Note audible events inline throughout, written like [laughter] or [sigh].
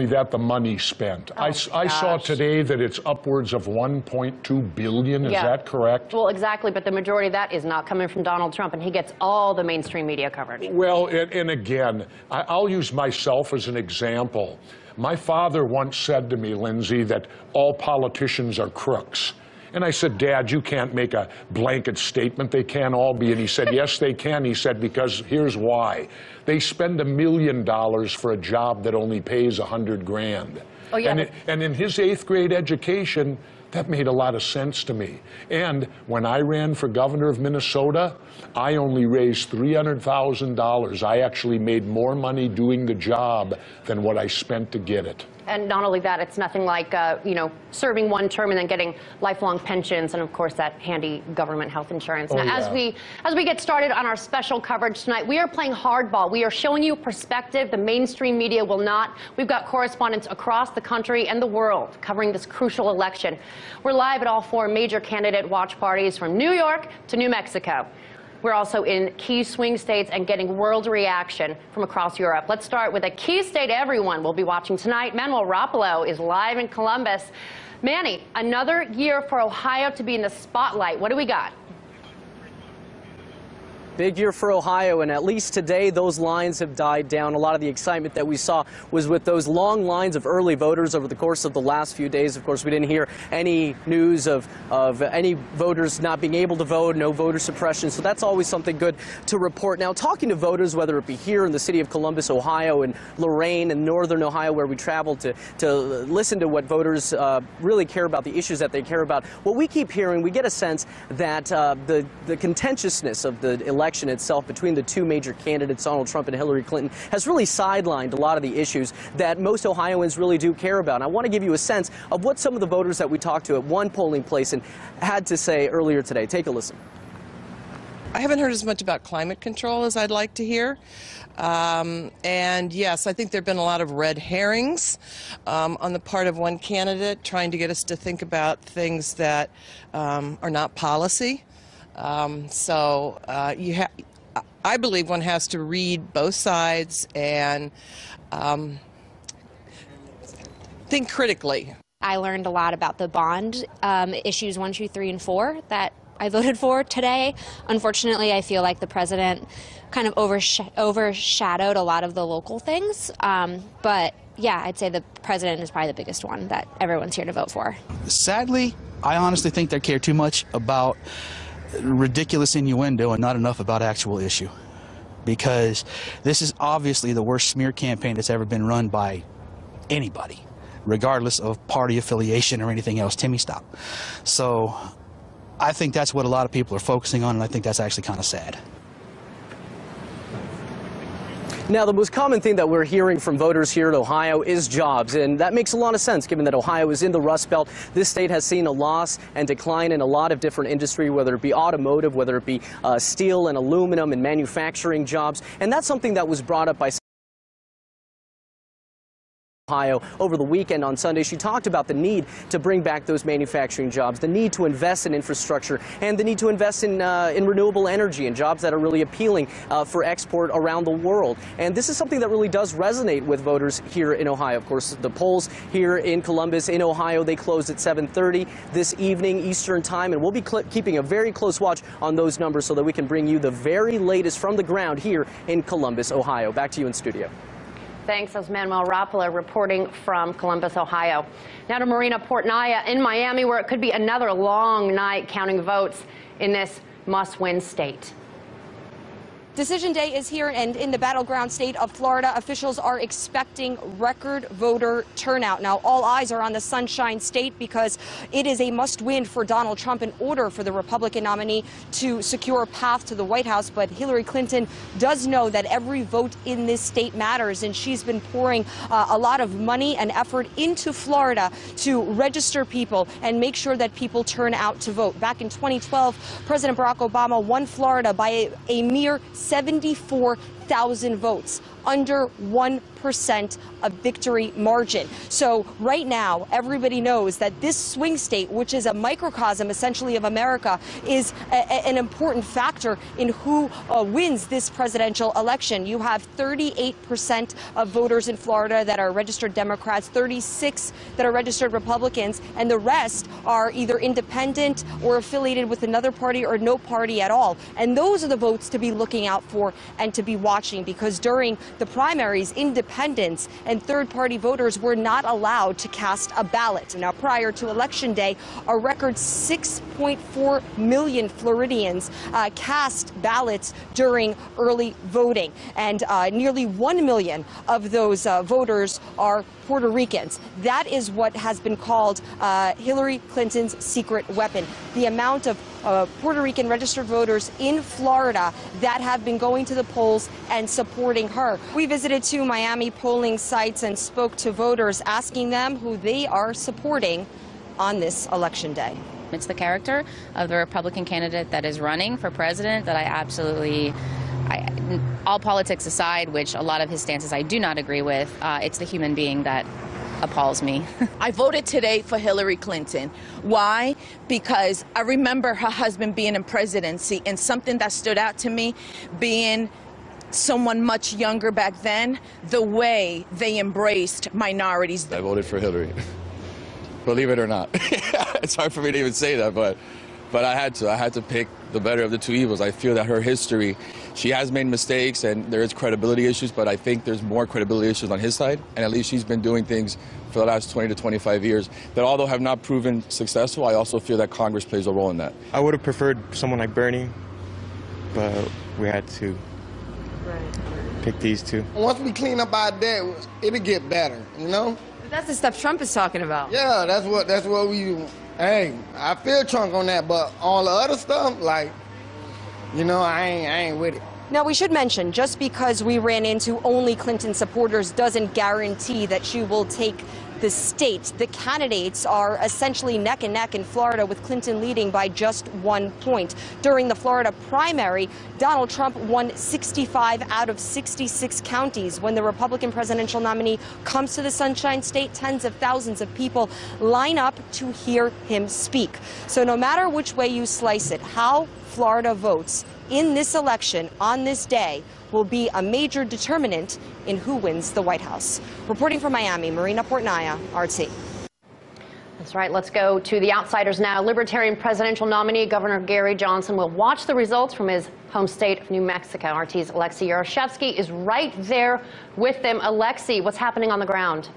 only that, the money spent. I, oh s- I saw Oh, today that it's upwards of 1.2 billion. Is Yeah. that correct? Well, exactly, but the majority of that is not coming from Donald Trump, and he gets all the mainstream media coverage. Well, and, and again, I, I'll use myself as an example. My father once said to me, Lindsay, that all politicians are crooks. And I said, Dad, you can't make a blanket statement. They can't all be. And he said, Yes, they can. He said, Because here's why. They spend a million dollars for a job that only pays a hundred grand. Oh, yeah, And, it, and in his eighth grade education, that made a lot of sense to me. And when I ran for governor of Minnesota, I only raised $300,000. I actually made more money doing the job than what I spent to get it. And not only that, it's nothing like, uh, you know, serving one term and then getting lifelong pensions and, of course, that handy government health insurance. Oh, now, as we as we get started on our special coverage tonight, we are playing hardball. We are showing you perspective the mainstream media will not. We've got correspondents across the country and the world covering this crucial election. We're live at all four major candidate watch parties from New York to New Mexico. We're also in key swing states and getting world reaction from across Europe. Let's start with a key state everyone will be watching tonight. Manuel Rapalo is live in Columbus. Manny, another year for Ohio to be in the spotlight. What do we got? Big year for Ohio, and at least today those lines have died down. A lot of the excitement that we saw was with those long lines of early voters over the course of the last few days. Of course, we didn't hear any news of, of any voters not being able to vote, no voter suppression, so that's always something good to report. Now, talking to voters, whether it be here in the city of Columbus, Ohio, and Lorain and northern Ohio, where we traveled to, to listen to what voters uh, really care about, the issues that they care about, what we keep hearing, we get a sense that uh, the, the contentiousness of the election itself between the two major candidates, Donald Trump and Hillary Clinton, has really sidelined a lot of the issues that most Ohioans really do care about. And I want to give you a sense of what some of the voters that we talked to at one polling place and had to say earlier today. Take a listen. I haven't heard as much about climate control as I'd like to hear. Um, and yes, I think there have been a lot of red herrings um, on the part of one candidate trying to get us to think about things that um, are not policy. Um, so uh, you ha- I believe one has to read both sides and um, think critically. I learned a lot about the bond um, issues one, two, three, and four that I voted for today. Unfortunately, I feel like the president kind of oversh- overshadowed a lot of the local things. Um, but yeah, I'd say the president is probably the biggest one that everyone's here to vote for. Sadly, I honestly think they care too much about ridiculous innuendo and not enough about actual issue. Because this is obviously the worst smear campaign that's ever been run by anybody, regardless of party affiliation or anything else. Timmy, stop. So I think that's what a lot of people are focusing on, and I think that's actually kind of sad. Now, the most common thing that we're hearing from voters here in Ohio is jobs, and that makes a lot of sense given that Ohio is in the Rust Belt. This state has seen a loss and decline in a lot of different industry, whether it be automotive, whether it be uh, steel and aluminum and manufacturing jobs, and that's something that was brought up by Ohio over the weekend on Sunday. She talked about the need to bring back those manufacturing jobs, the need to invest in infrastructure, and the need to invest in, uh, in renewable energy and jobs that are really appealing uh, for export around the world. And this is something that really does resonate with voters here in Ohio. Of course, the polls here in Columbus, in Ohio, they close at 7:30 this evening Eastern Time, and we'll be keeping a very close watch on those numbers so that we can bring you the very latest from the ground here in Columbus, Ohio. Back to you in studio. Thanks. Was Manuel Rapalo reporting from Columbus, Ohio. Now to Marina Portnaya in Miami, where it could be another long night counting votes in this must-win state. Decision day is here, and in the battleground state of Florida, officials are expecting record voter turnout. Now, all eyes are on the Sunshine State because it is a must win for Donald Trump in order for the Republican nominee to secure a path to the White House. But Hillary Clinton does know that every vote in this state matters, and she's been pouring uh, a lot of money and effort into Florida to register people and make sure that people turn out to vote. Back in 2012, President Barack Obama won Florida by a, a mere 74,000 votes. Under 1% of victory margin. So right now, everybody knows that this swing state, which is a microcosm essentially of America, is an important factor in who uh, wins this presidential election. You have 38% of voters in Florida that are registered Democrats, 36 that are registered Republicans, and the rest are either independent or affiliated with another party or no party at all. And those are the votes to be looking out for and to be watching because during the primaries, independents and third party voters were not allowed to cast a ballot. Now, prior to Election Day, a record 6.4 million Floridians uh, cast ballots during early voting, and uh, nearly 1 million of those uh, voters are Puerto Ricans. That is what has been called uh, Hillary Clinton's secret weapon. The amount of uh, Puerto Rican registered voters in Florida that have been going to the polls and supporting her. We visited two Miami polling sites and spoke to voters asking them who they are supporting on this election day. It's the character of the Republican candidate that is running for president that I absolutely, I, all politics aside, which a lot of his stances I do not agree with, uh, it's the human being that appalls me. [laughs] I voted today for Hillary Clinton. Why? Because I remember her husband being in presidency, and something that stood out to me being someone much younger back then, the way they embraced minorities. I voted for Hillary. [laughs] Believe it or not. [laughs] it's hard for me to even say that, but but I had to. I had to pick the better of the two evils. I feel that her history, she has made mistakes and there is credibility issues, but I think there's more credibility issues on his side. And at least she's been doing things for the last 20 to 25 years that although have not proven successful, I also feel that Congress plays a role in that. I would have preferred someone like Bernie, but we had to pick these two. Once we clean up our debt, it'll get better, you know? That's the stuff Trump is talking about. Yeah, that's what that's what we hey, I feel Trump on that, but all the other stuff, like, you know, I ain't I ain't with it. Now, we should mention just because we ran into only Clinton supporters doesn't guarantee that she will take the state. The candidates are essentially neck and neck in Florida, with Clinton leading by just one point. During the Florida primary, Donald Trump won 65 out of 66 counties. When the Republican presidential nominee comes to the Sunshine State, tens of thousands of people line up to hear him speak. So, no matter which way you slice it, how Florida votes in this election on this day will be a major determinant in who wins the White House. Reporting from Miami, Marina Portnaya, RT. That's right. Let's go to the outsiders now. Libertarian presidential nominee Governor Gary Johnson will watch the results from his home state of New Mexico. RT's Alexei Yaroshevsky is right there with them. Alexei, what's happening on the ground?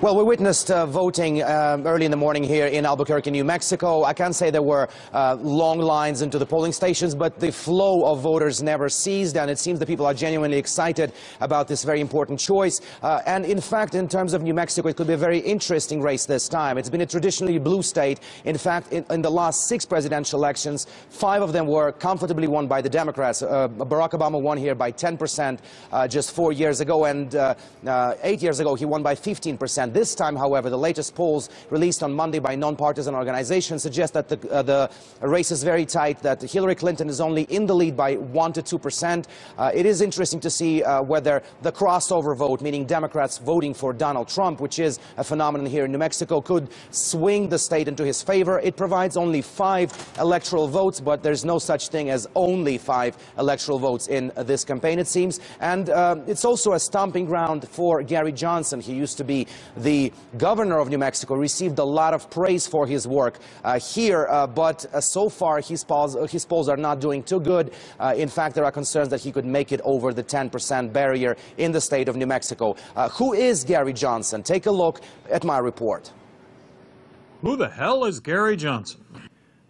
Well, we witnessed uh, voting uh, early in the morning here in Albuquerque, New Mexico. I can't say there were uh, long lines into the polling stations, but the flow of voters never ceased, and it seems that people are genuinely excited about this very important choice. Uh, and in fact, in terms of New Mexico, it could be a very interesting race this time. It's been a traditionally blue state. In fact, in, in the last six presidential elections, five of them were comfortably won by the Democrats. Uh, Barack Obama won here by 10 percent uh, just four years ago, and eight years ago he won by 15 percent. This time, however, the latest polls released on Monday by nonpartisan organizations suggest that the, uh, the race is very tight, that Hillary Clinton is only in the lead by 1 to 2 percent. Uh, it is interesting to see uh, whether the crossover vote, meaning Democrats voting for Donald Trump, which is a phenomenon here in New Mexico, could swing the state into his favor. It provides only five electoral votes, but there's no such thing as only five electoral votes in this campaign, it seems. And uh, it's also a stomping ground for Gary Johnson. He used to be the governor of New Mexico, received a lot of praise for his work uh, here, uh, but uh, so far his polls, his polls are not doing too good. In fact, there are concerns that he could make it over the 10% barrier in the state of New Mexico. Who is Gary Johnson? Take a look at my report. Who the hell is Gary Johnson?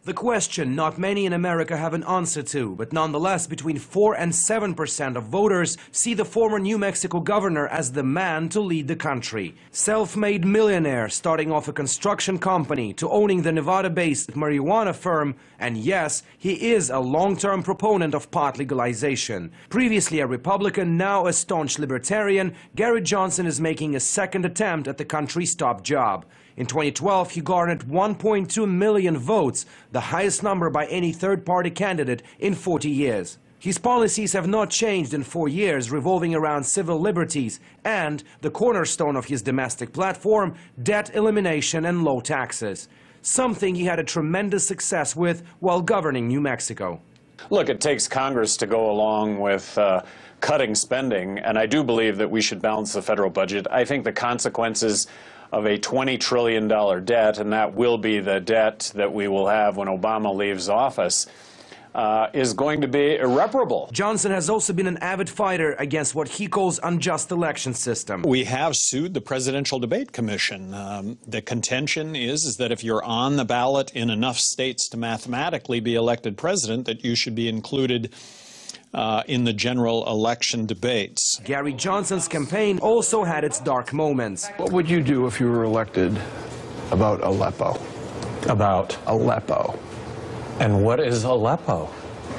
The question not many in America have an answer to, but nonetheless between 4 and 7 percent of voters see the former New Mexico governor as the man to lead the country. Self-made millionaire starting off a construction company to owning the Nevada-based marijuana firm, and yes, he is a long-term proponent of pot legalization. Previously a Republican, now a staunch libertarian, Gary Johnson is making a second attempt at the country's top job. In 2012, he garnered 1.2 million votes, the highest number by any third-party candidate in 40 years. His policies have not changed in four years, revolving around civil liberties and the cornerstone of his domestic platform, debt elimination and low taxes. Something he had a tremendous success with while governing New Mexico. Look, it takes Congress to go along with uh, cutting spending, and I do believe that we should balance the federal budget. I think the consequences of a $20 trillion debt, and that will be the debt that we will have when Obama leaves office, uh, is going to be irreparable. Johnson has also been an avid fighter against what he calls unjust election system. We have sued the Presidential Debate Commission. Um, the contention is, is that if you're on the ballot in enough states to mathematically be elected president, that you should be included uh, in the general election debates. Gary Johnson's campaign also had its dark moments. What would you do if you were elected about Aleppo? About Aleppo. And what is Aleppo?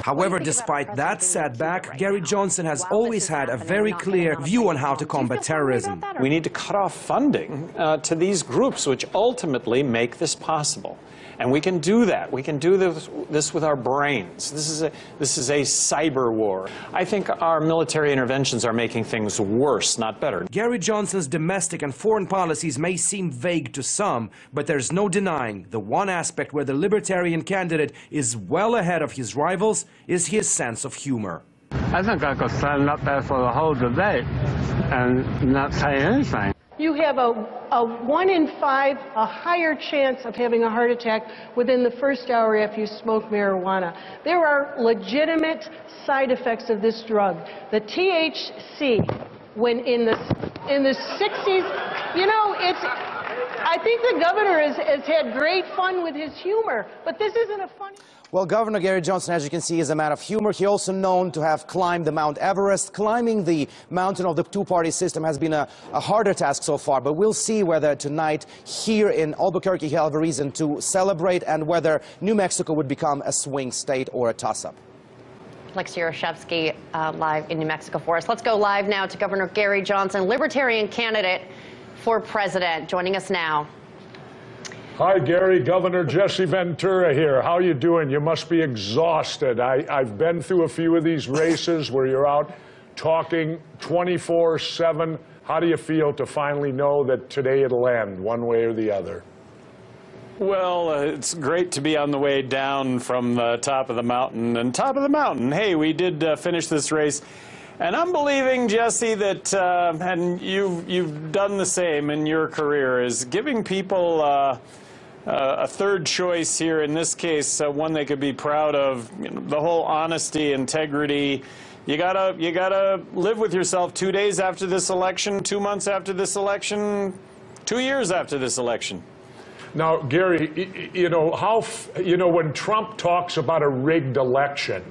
However, despite that setback, Gary Johnson has always had a very clear view on how to combat terrorism. We need to cut off funding uh, to these groups which ultimately make this possible. And we can do that. We can do this, this with our brains. This is, a, this is a cyber war. I think our military interventions are making things worse, not better. Gary Johnson's domestic and foreign policies may seem vague to some, but there's no denying the one aspect where the libertarian candidate is well ahead of his rivals is his sense of humor. I think I could stand up there for the whole debate and not say anything. You have a, a one in five, a higher chance of having a heart attack within the first hour after you smoke marijuana. There are legitimate side effects of this drug. The THC, when in the in the 60s, you know, it's. I think the governor has, has had great fun with his humor, but this isn't a funny. Well, Governor Gary Johnson, as you can see, is a man of humor. He also known to have climbed the Mount Everest. Climbing the mountain of the two-party system has been a, a, harder task so far, but we'll see whether tonight here in Albuquerque he'll have a reason to celebrate and whether New Mexico would become a swing state or a toss-up. Alexei Yaroshevsky uh, live in New Mexico for us. Let's go live now to Governor Gary Johnson, Libertarian candidate for president, joining us now. Hi, Gary. Governor Jesse Ventura here. How you doing? You must be exhausted. I, I've been through a few of these races where you're out talking 24-7. How do you feel to finally know that today it'll end one way or the other? Well, uh, it's great to be on the way down from the top of the mountain. And top of the mountain, hey, we did uh, finish this race. And I'm believing, Jesse, that, uh, and you've, you've done the same in your career, is giving people uh, a third choice here, in this case, uh, one they could be proud of, you know, the whole honesty, integrity. You gotta, you gotta live with yourself two days after this election, two months after this election, two years after this election. Now, Gary, you know, how, you know, when Trump talks about a rigged election,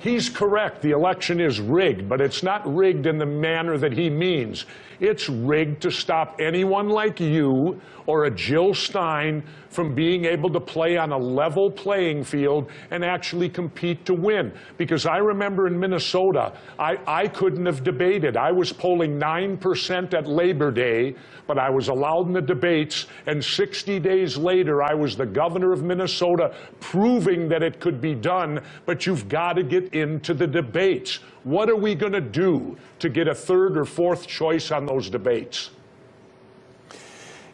he's correct. The election is rigged, but it's not rigged in the manner that he means. It's rigged to stop anyone like you or a Jill Stein from being able to play on a level playing field and actually compete to win. Because I remember in Minnesota, I, I couldn't have debated. I was polling 9% at Labor Day, but I was allowed in the debates. And 60 days later, I was the governor of Minnesota, proving that it could be done. But you've got to get into the debates. What are we going to do to get a third or fourth choice on those debates?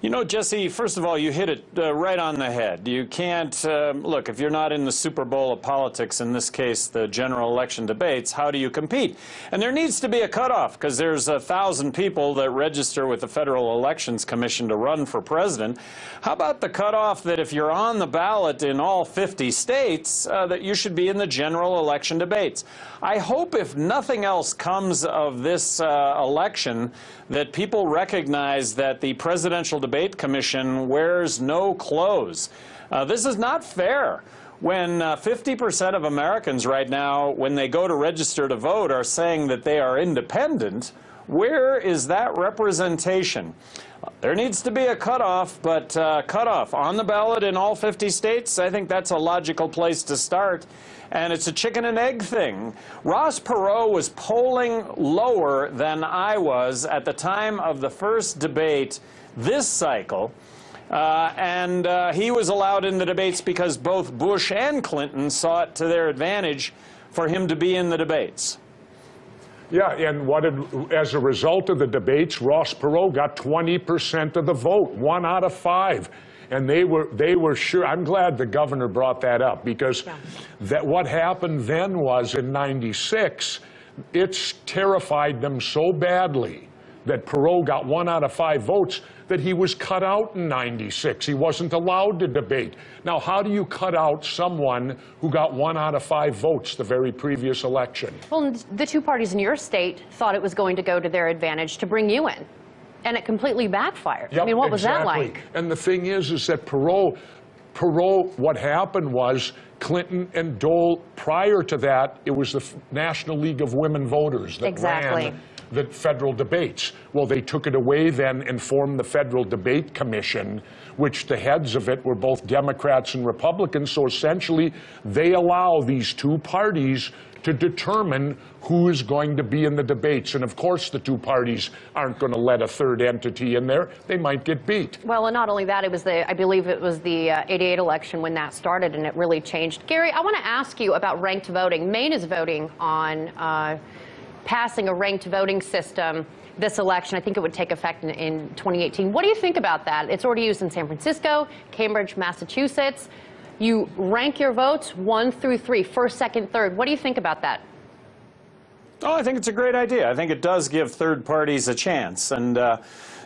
You know, Jesse, first of all, you hit it uh, right on the head. You can't, um, look, if you're not in the Super Bowl of politics, in this case, the general election debates, how do you compete? And there needs to be a cutoff because there's a thousand people that register with the Federal Elections Commission to run for president. How about the cutoff that if you're on the ballot in all 50 states, uh, that you should be in the general election debates? I hope if nothing else comes of this uh, election, that people recognize that the presidential debate commission wears no clothes. Uh, this is not fair. When 50% uh, of Americans right now, when they go to register to vote, are saying that they are independent, where is that representation? There needs to be a cutoff, but uh, cutoff on the ballot in all 50 states, I think that's a logical place to start and it's a chicken and egg thing. Ross Perot was polling lower than I was at the time of the first debate this cycle. Uh, and uh, he was allowed in the debates because both Bush and Clinton saw it to their advantage for him to be in the debates. Yeah, and what did, as a result of the debates, Ross Perot got 20% of the vote, one out of five. And they were, they were sure, I'm glad the governor brought that up because that what happened then was in 96, it's terrified them so badly that Perot got one out of five votes that he was cut out in 96. He wasn't allowed to debate. Now, how do you cut out someone who got one out of five votes the very previous election? Well, the two parties in your state thought it was going to go to their advantage to bring you in, and it completely backfired. I mean, what was that exactly. like? And the thing is, is that Perot, Perot, what happened was Clinton and Dole, prior to that, it was the National League of Women Voters that Exactly. ran the federal debates. Well, they took it away then and formed the Federal Debate Commission, which the heads of it were both Democrats and Republicans. So essentially, they allow these two parties to determine who is going to be in the debates. And of course, the two parties aren't going to let a third entity in there. They might get beat. Well, and not only that, it was the, I believe it was the uh, 88 election when that started, and it really changed. Gary, I want to ask you about ranked voting. Maine is voting on uh, passing a ranked voting system this election. I think it would take effect in, in 2018. What do you think about that? It's already used in San Francisco, Cambridge, Massachusetts. You rank your votes one through three, first, second, third. What do you think about that? Oh, I think it's a great idea. I think it does give third parties a chance. And, uh,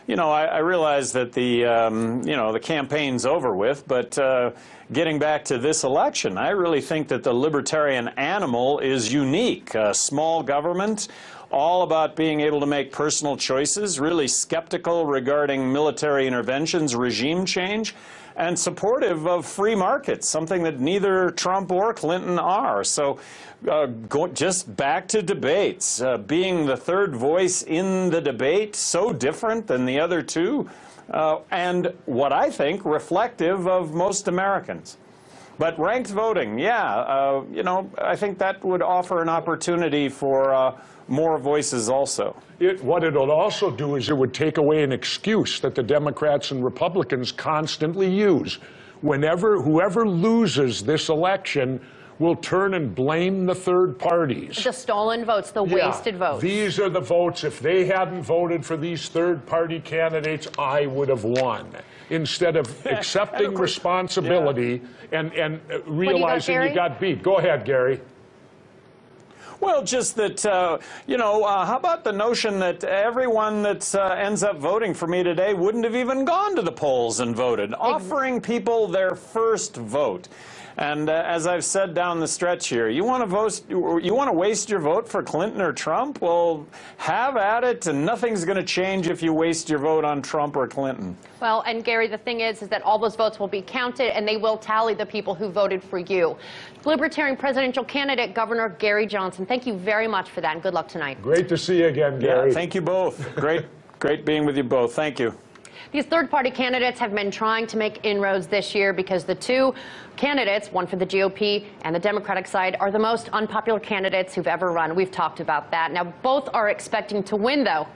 you know, I, I realize that the, um, you know, the campaign's over with, but uh, getting back to this election, I really think that the libertarian animal is unique. Uh, small government, all about being able to make personal choices, really skeptical regarding military interventions, regime change, and supportive of free markets, something that neither Trump or Clinton are. So uh, go, just back to debates, uh, being the third voice in the debate, so different than the other two, uh, and what I think reflective of most Americans. But ranked voting, yeah, uh, you know, I think that would offer an opportunity for uh, more voices also. It, what it'll also do is it would take away an excuse that the Democrats and Republicans constantly use. Whenever whoever loses this election will turn and blame the third parties. The stolen votes, the Yeah, wasted votes. These are the votes. If they hadn't voted for these third party candidates, I would have won. Instead of [laughs] accepting responsibility and, and uh, realizing you Gary? got beat. Go ahead, Gary. Well, just that, uh, you know, uh, how about the notion that everyone that uh, ends up voting for me today wouldn't have even gone to the polls and voted, offering people their first vote. And uh, as I've said down the stretch here, you want to vote, you want to waste your vote for Clinton or Trump? Well, have at it, and nothing's going to change if you waste your vote on Trump or Clinton. Well, and Gary, the thing is, is that all those votes will be counted, and they will tally the people who voted for you. Libertarian presidential candidate Governor Gary Johnson, thank you very much for that, and good luck tonight. Great to see you again, Gary. Yeah, thank you both. Great, great being with you both. Thank you. These third-party candidates have been trying to make inroads this year because the two candidates, one for the GOP and the Democratic side, are the most unpopular candidates who've ever run. We've talked about that. Now, both are expecting to win, though.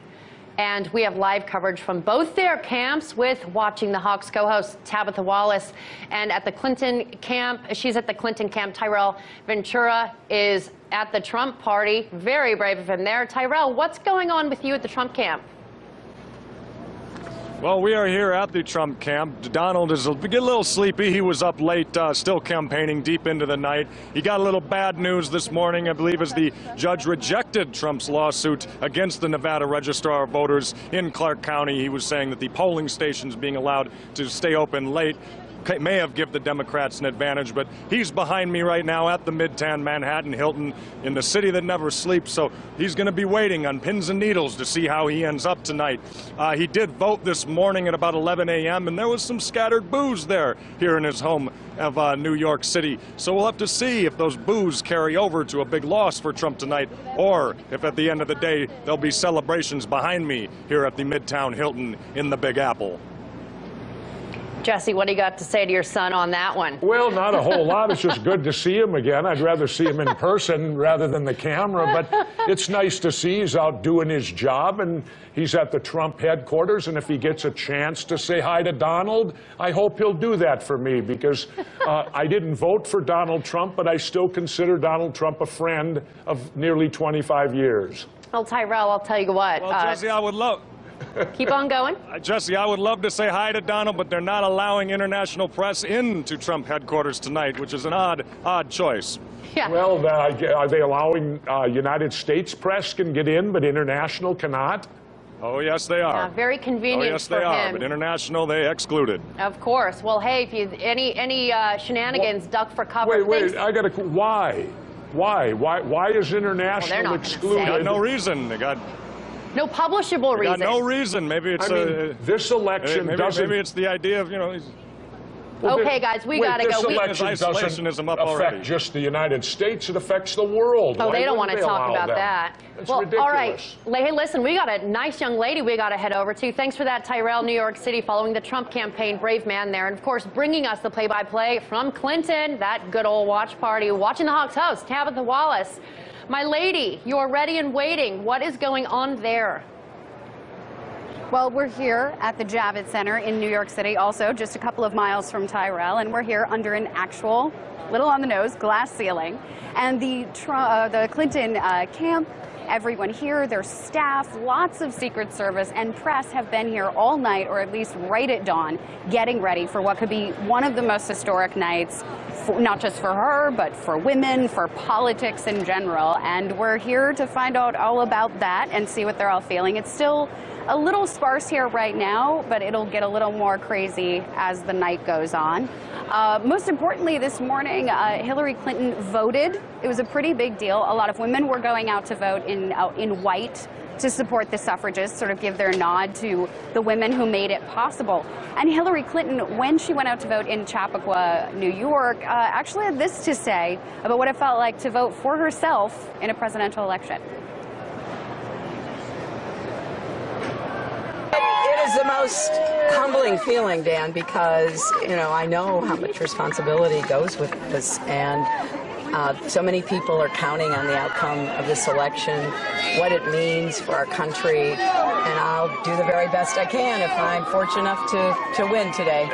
And we have live coverage from both their camps with Watching the Hawks co-host Tabitha Wallace. And at the Clinton camp, she's at the Clinton camp. Tyrell Ventura is at the Trump party. Very brave of him there. Tyrell, what's going on with you at the Trump camp? Well, we are here at the Trump camp. Donald is a, a little sleepy. He was up late, uh, still campaigning deep into the night. He got a little bad news this morning, I believe, as the judge rejected Trump's lawsuit against the Nevada Registrar of Voters in Clark County. He was saying that the polling stations being allowed to stay open late may have given the Democrats an advantage, but he's behind me right now at the Midtown Manhattan Hilton in the city that never sleeps. So he's going to be waiting on pins and needles to see how he ends up tonight. Uh, he did vote this morning at about 11 a.m., and there was some scattered boos there here in his home of uh, New York City. So we'll have to see if those boos carry over to a big loss for Trump tonight, or if at the end of the day there'll be celebrations behind me here at the Midtown Hilton in the Big Apple. Jesse, what do you got to say to your son on that one? Well, not a whole lot. It's just [laughs] good to see him again. I'd rather see him in person rather than the camera, but it's nice to see he's out doing his job and he's at the Trump headquarters. And if he gets a chance to say hi to Donald, I hope he'll do that for me because uh, I didn't vote for Donald Trump, but I still consider Donald Trump a friend of nearly 25 years. Well, Tyrell, I'll tell you what. Well, uh, Jesse, I would love. Keep on going. Uh, Jesse, I would love to say hi to Donald, but they're not allowing international press into Trump headquarters tonight, which is an odd, odd choice. Yeah. Well, uh, are they allowing uh, United States press can get in, but international cannot? Oh, yes, they are. Yeah, very convenient oh, yes, for they are, him. but international, they excluded. Of course. Well, hey, if you any any uh, shenanigans, duck for cover. Wait, wait, Thanks- I got to. Why? Why? Why? Why is international not excluded? Got no reason. They got, No publishable reason. no reason. Maybe it's I mean, uh, this election maybe, doesn't. Maybe it's the idea of you know. okay, guys, we Wait, gotta this go. We- election doesn't Isolationism up affect already. just the United States; it affects the world. Oh, Why they don't want to talk about them? that. It's well, ridiculous. all right. Hey, listen, we got a nice young lady we got to head over to. Thanks for that, Tyrell, New York City, following the Trump campaign. Brave man there. And, of course, bringing us the play-by-play from Clinton, that good old watch party. Watching the Hawks host, Tabitha Wallace. My lady, you're ready and waiting. What is going on there? Well, we're here at the Javits Center in New York City, also just a couple of miles from Tyrell, and we're here under an actual, little on the nose, glass ceiling. And the, uh, the Clinton uh, camp, everyone here, their staff, lots of Secret Service and press have been here all night, or at least right at dawn, getting ready for what could be one of the most historic nights, for, not just for her, but for women, for politics in general. And we're here to find out all about that and see what they're all feeling. It's still a little sparse here right now, but it'll get a little more crazy as the night goes on. Uh, most importantly, this morning, uh, Hillary Clinton voted. It was a pretty big deal. A lot of women were going out to vote in uh, in white to support the suffragists, sort of give their nod to the women who made it possible. And Hillary Clinton, when she went out to vote in Chappaqua, New York, uh, actually had this to say about what it felt like to vote for herself in a presidential election. Is the most humbling feeling, Dan, because you know I know how much responsibility goes with this, and uh, so many people are counting on the outcome of this election, what it means for our country, and I'll do the very best I can if I'm fortunate enough to to win today.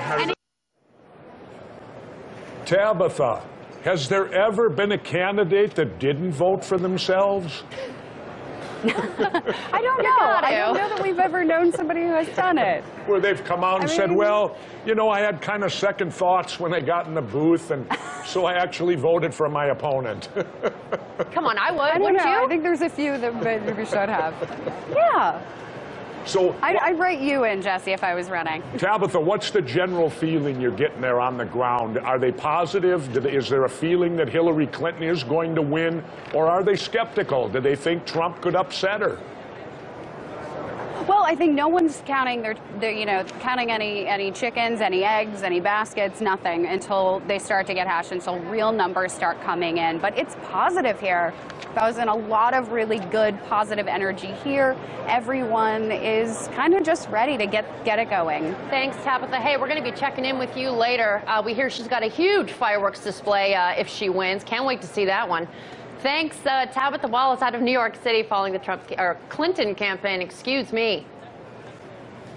Tabitha, has there ever been a candidate that didn't vote for themselves? I don't know. I don't know that we've ever known somebody who has done it. Where they've come out and I said, well, you know, I had kind of second thoughts when I got in the booth, and [laughs] so I actually voted for my opponent. [laughs] Come on, I would, I don't wouldn't know. you? I think there's a few that maybe should have. Yeah. So, I'd, I'd write you in, Jesse, if I was running. Tabitha, what's the general feeling you're getting there on the ground? Are they positive? They, is there a feeling that Hillary Clinton is going to win? Or are they skeptical? Do they think Trump could upset her? Well, I think no one's counting their, their, you know, counting any any chickens, any eggs, any baskets, nothing until they start to get hashed, until real numbers start coming in. But it's positive here. In a lot of really good positive energy here. Everyone is kind of just ready to get get it going. Thanks, Tabitha. Hey, we're going to be checking in with you later. Uh, we hear she's got a huge fireworks display uh, if she wins. Can't wait to see that one. Thanks, uh, Tabitha Wallace out of New York City following the Trump or Clinton campaign. Excuse me.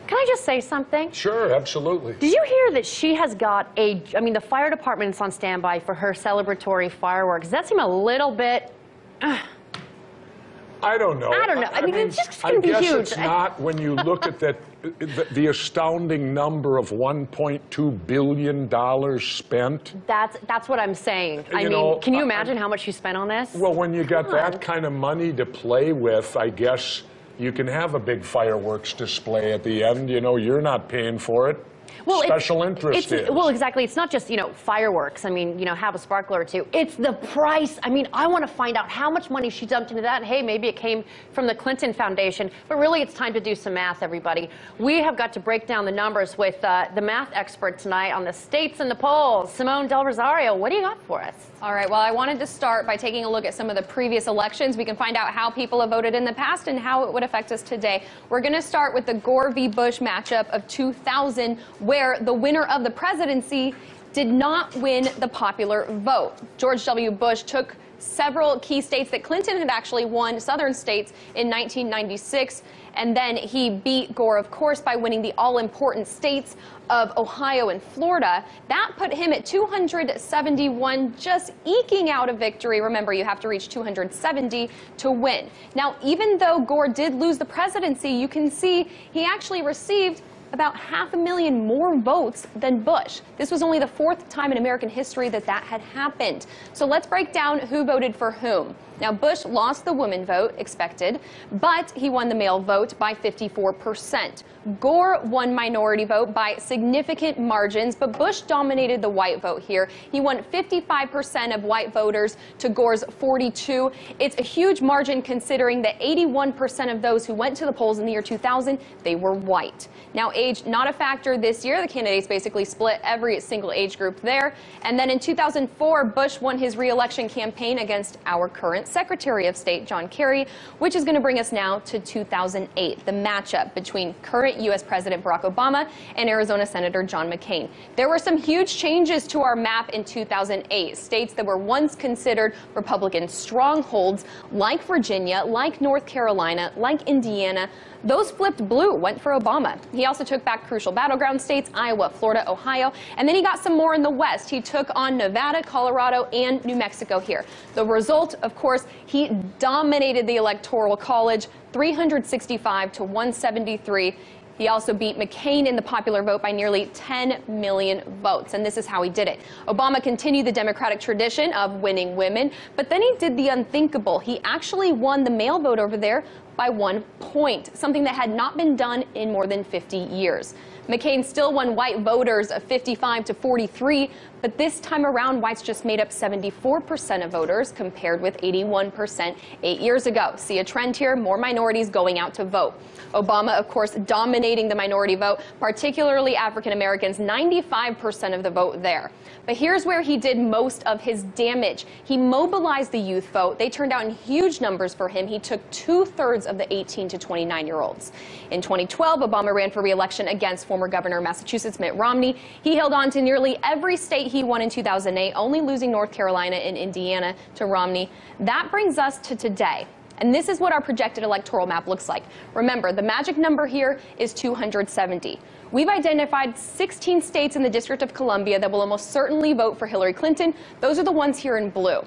Can I just say something? Sure, absolutely. Did you hear that she has got a, I mean, the fire department is on standby for her celebratory fireworks. Does that seem a little bit, I don't know. I don't know. I mean, it's just gonna I be guess huge. it's not when you look at that, the, the astounding number of 1.2 billion dollars spent. that's, that's what I'm saying. I You mean, know, can you I- imagine how much you spent on this? Well, when you got Come that kind of money to play with, I guess you can have a big fireworks display at the end. You know, you're not paying for it. Well, it's- Special interest it's, is. Well, exactly. It's not just, you know, fireworks. I mean, you know, have a sparkler or two. It's the price. I mean, I want to find out how much money she dumped into that. And hey, maybe it came from the Clinton Foundation. But really, it's time to do some math, everybody. We have got to break down the numbers with uh, the math expert tonight on the states and the polls. Simone Del Rosario, what do you got for us? All right, well, I wanted to start by taking a look at some of the previous elections. We can find out how people have voted in the past and how it would affect us today. We're going to start with the Gore v. Bush matchup of 2000, where the winner of the presidency did not win the popular vote. George W. Bush took several key states that Clinton had actually won, southern states, in 1996. And then he beat Gore, of course, by winning the all important states of Ohio and Florida. That put him at 271, just eking out a victory. Remember, you have to reach 270 to win. Now, even though Gore did lose the presidency, you can see he actually received about half a million more votes than Bush. This was only the fourth time in American history that that had happened. So let's break down who voted for whom. Now, Bush lost the woman vote, expected, but he won the male vote by 54%. Gore won minority vote by significant margins, but Bush dominated the white vote here. He won 55% of white voters to Gore's 42. It's a huge margin considering that 81% of those who went to the polls in the year 2000, they were white. Now, age not a factor this year. The candidates basically split every single age group there. And then in 2004, Bush won his reelection campaign against our current Secretary of State, John Kerry, which is going to bring us now to 2008, the matchup between current U.S. President Barack Obama and Arizona Senator John McCain. There were some huge changes to our map in 2008. States that were once considered Republican strongholds, like Virginia, like North Carolina, like Indiana, those flipped blue, went for Obama. He also took back crucial battleground states, Iowa, Florida, Ohio, and then he got some more in the West. He took on Nevada, Colorado, and New Mexico here. The result, of course, he dominated the Electoral College 365 to 173. He also beat McCain in the popular vote by nearly 10 million votes, and this is how he did it. Obama continued the Democratic tradition of winning women, but then he did the unthinkable. He actually won the male vote over there by one point, something that had not been done in more than 50 years. McCain still won white voters of 55 to 43, but this time around, whites just made up 74% of voters compared with 81% eight years ago. See a trend here, more minorities going out to vote. Obama, of course, dominating the minority vote, particularly African Americans, 95% of the vote there. But here's where he did most of his damage. He mobilized the youth vote. They turned out in huge numbers for him. He took two thirds of the 18 to 29 year olds. In 2012, Obama ran for re-election against former governor of Massachusetts Mitt Romney. He held on to nearly every state he won in 2008, only losing North Carolina and Indiana to Romney. That brings us to today. And this is what our projected electoral map looks like. Remember, the magic number here is 270. We've identified 16 states in the District of Columbia that will almost certainly vote for Hillary Clinton. Those are the ones here in blue.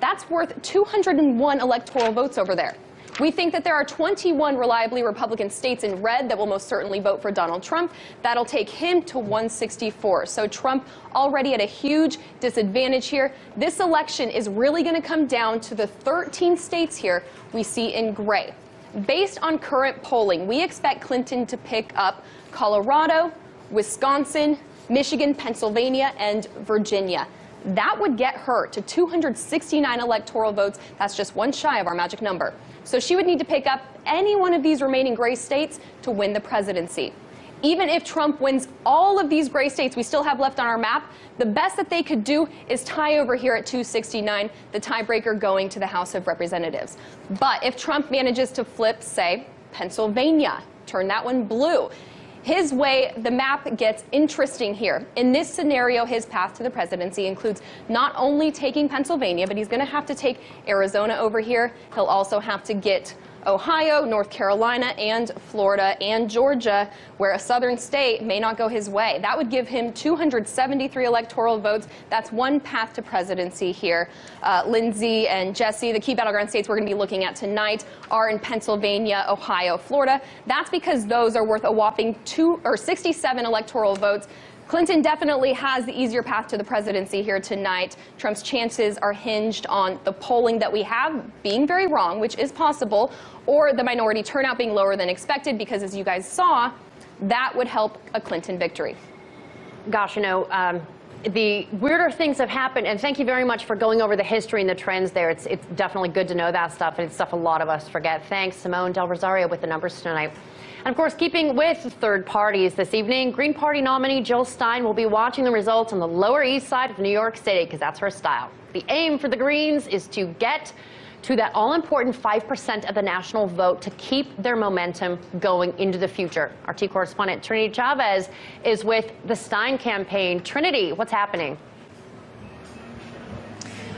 That's worth 201 electoral votes over there. We think that there are 21 reliably Republican states in red that will most certainly vote for Donald Trump. That'll take him to 164. So Trump already at a huge disadvantage here. This election is really going to come down to the 13 states here we see in gray. Based on current polling, we expect Clinton to pick up Colorado, Wisconsin, Michigan, Pennsylvania, and Virginia. That would get her to 269 electoral votes. That's just one shy of our magic number. So she would need to pick up any one of these remaining gray states to win the presidency. Even if Trump wins all of these gray states we still have left on our map, the best that they could do is tie over here at 269, the tiebreaker going to the House of Representatives. But if Trump manages to flip, say, Pennsylvania, turn that one blue, his way, the map gets interesting here. In this scenario, his path to the presidency includes not only taking Pennsylvania, but he's going to have to take Arizona over here. He'll also have to get Ohio, North Carolina, and Florida and Georgia, where a southern state may not go his way. That would give him 273 electoral votes. That's one path to presidency here. Uh, Lindsay and Jesse, the key battleground states we're going to be looking at tonight are in Pennsylvania, Ohio, Florida. That's because those are worth a whopping two or 67 electoral votes. Clinton definitely has the easier path to the presidency here tonight. Trump's chances are hinged on the polling that we have being very wrong, which is possible, or the minority turnout being lower than expected, because as you guys saw, that would help a Clinton victory. Gosh, you know, um, the weirder things have happened, and thank you very much for going over the history and the trends there. It's, it's definitely good to know that stuff, and it's stuff a lot of us forget. Thanks, Simone Del Rosario, with the numbers tonight. And of course, keeping with third parties this evening, Green Party nominee Jill Stein will be watching the results on the Lower East Side of New York City because that's her style. The aim for the Greens is to get to that all important 5% of the national vote to keep their momentum going into the future. RT correspondent Trinity Chavez is with the Stein campaign. Trinity, what's happening?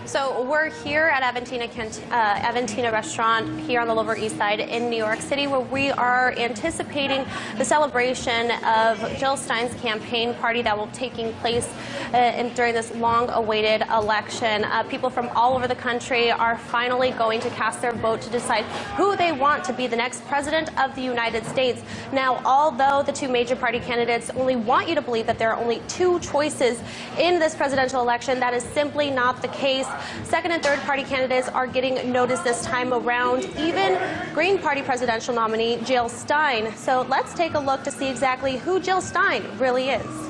So we're here at Aventina, uh, Aventina Restaurant here on the Lower East Side in New York City, where we are anticipating the celebration of Jill Stein's campaign party that will be taking place uh, in, during this long-awaited election. Uh, people from all over the country are finally going to cast their vote to decide who they want to be the next president of the United States. Now, although the two major party candidates only want you to believe that there are only two choices in this presidential election, that is simply not the case. Second and third party candidates are getting notice this time around, even Green Party presidential nominee Jill Stein. So let's take a look to see exactly who Jill Stein really is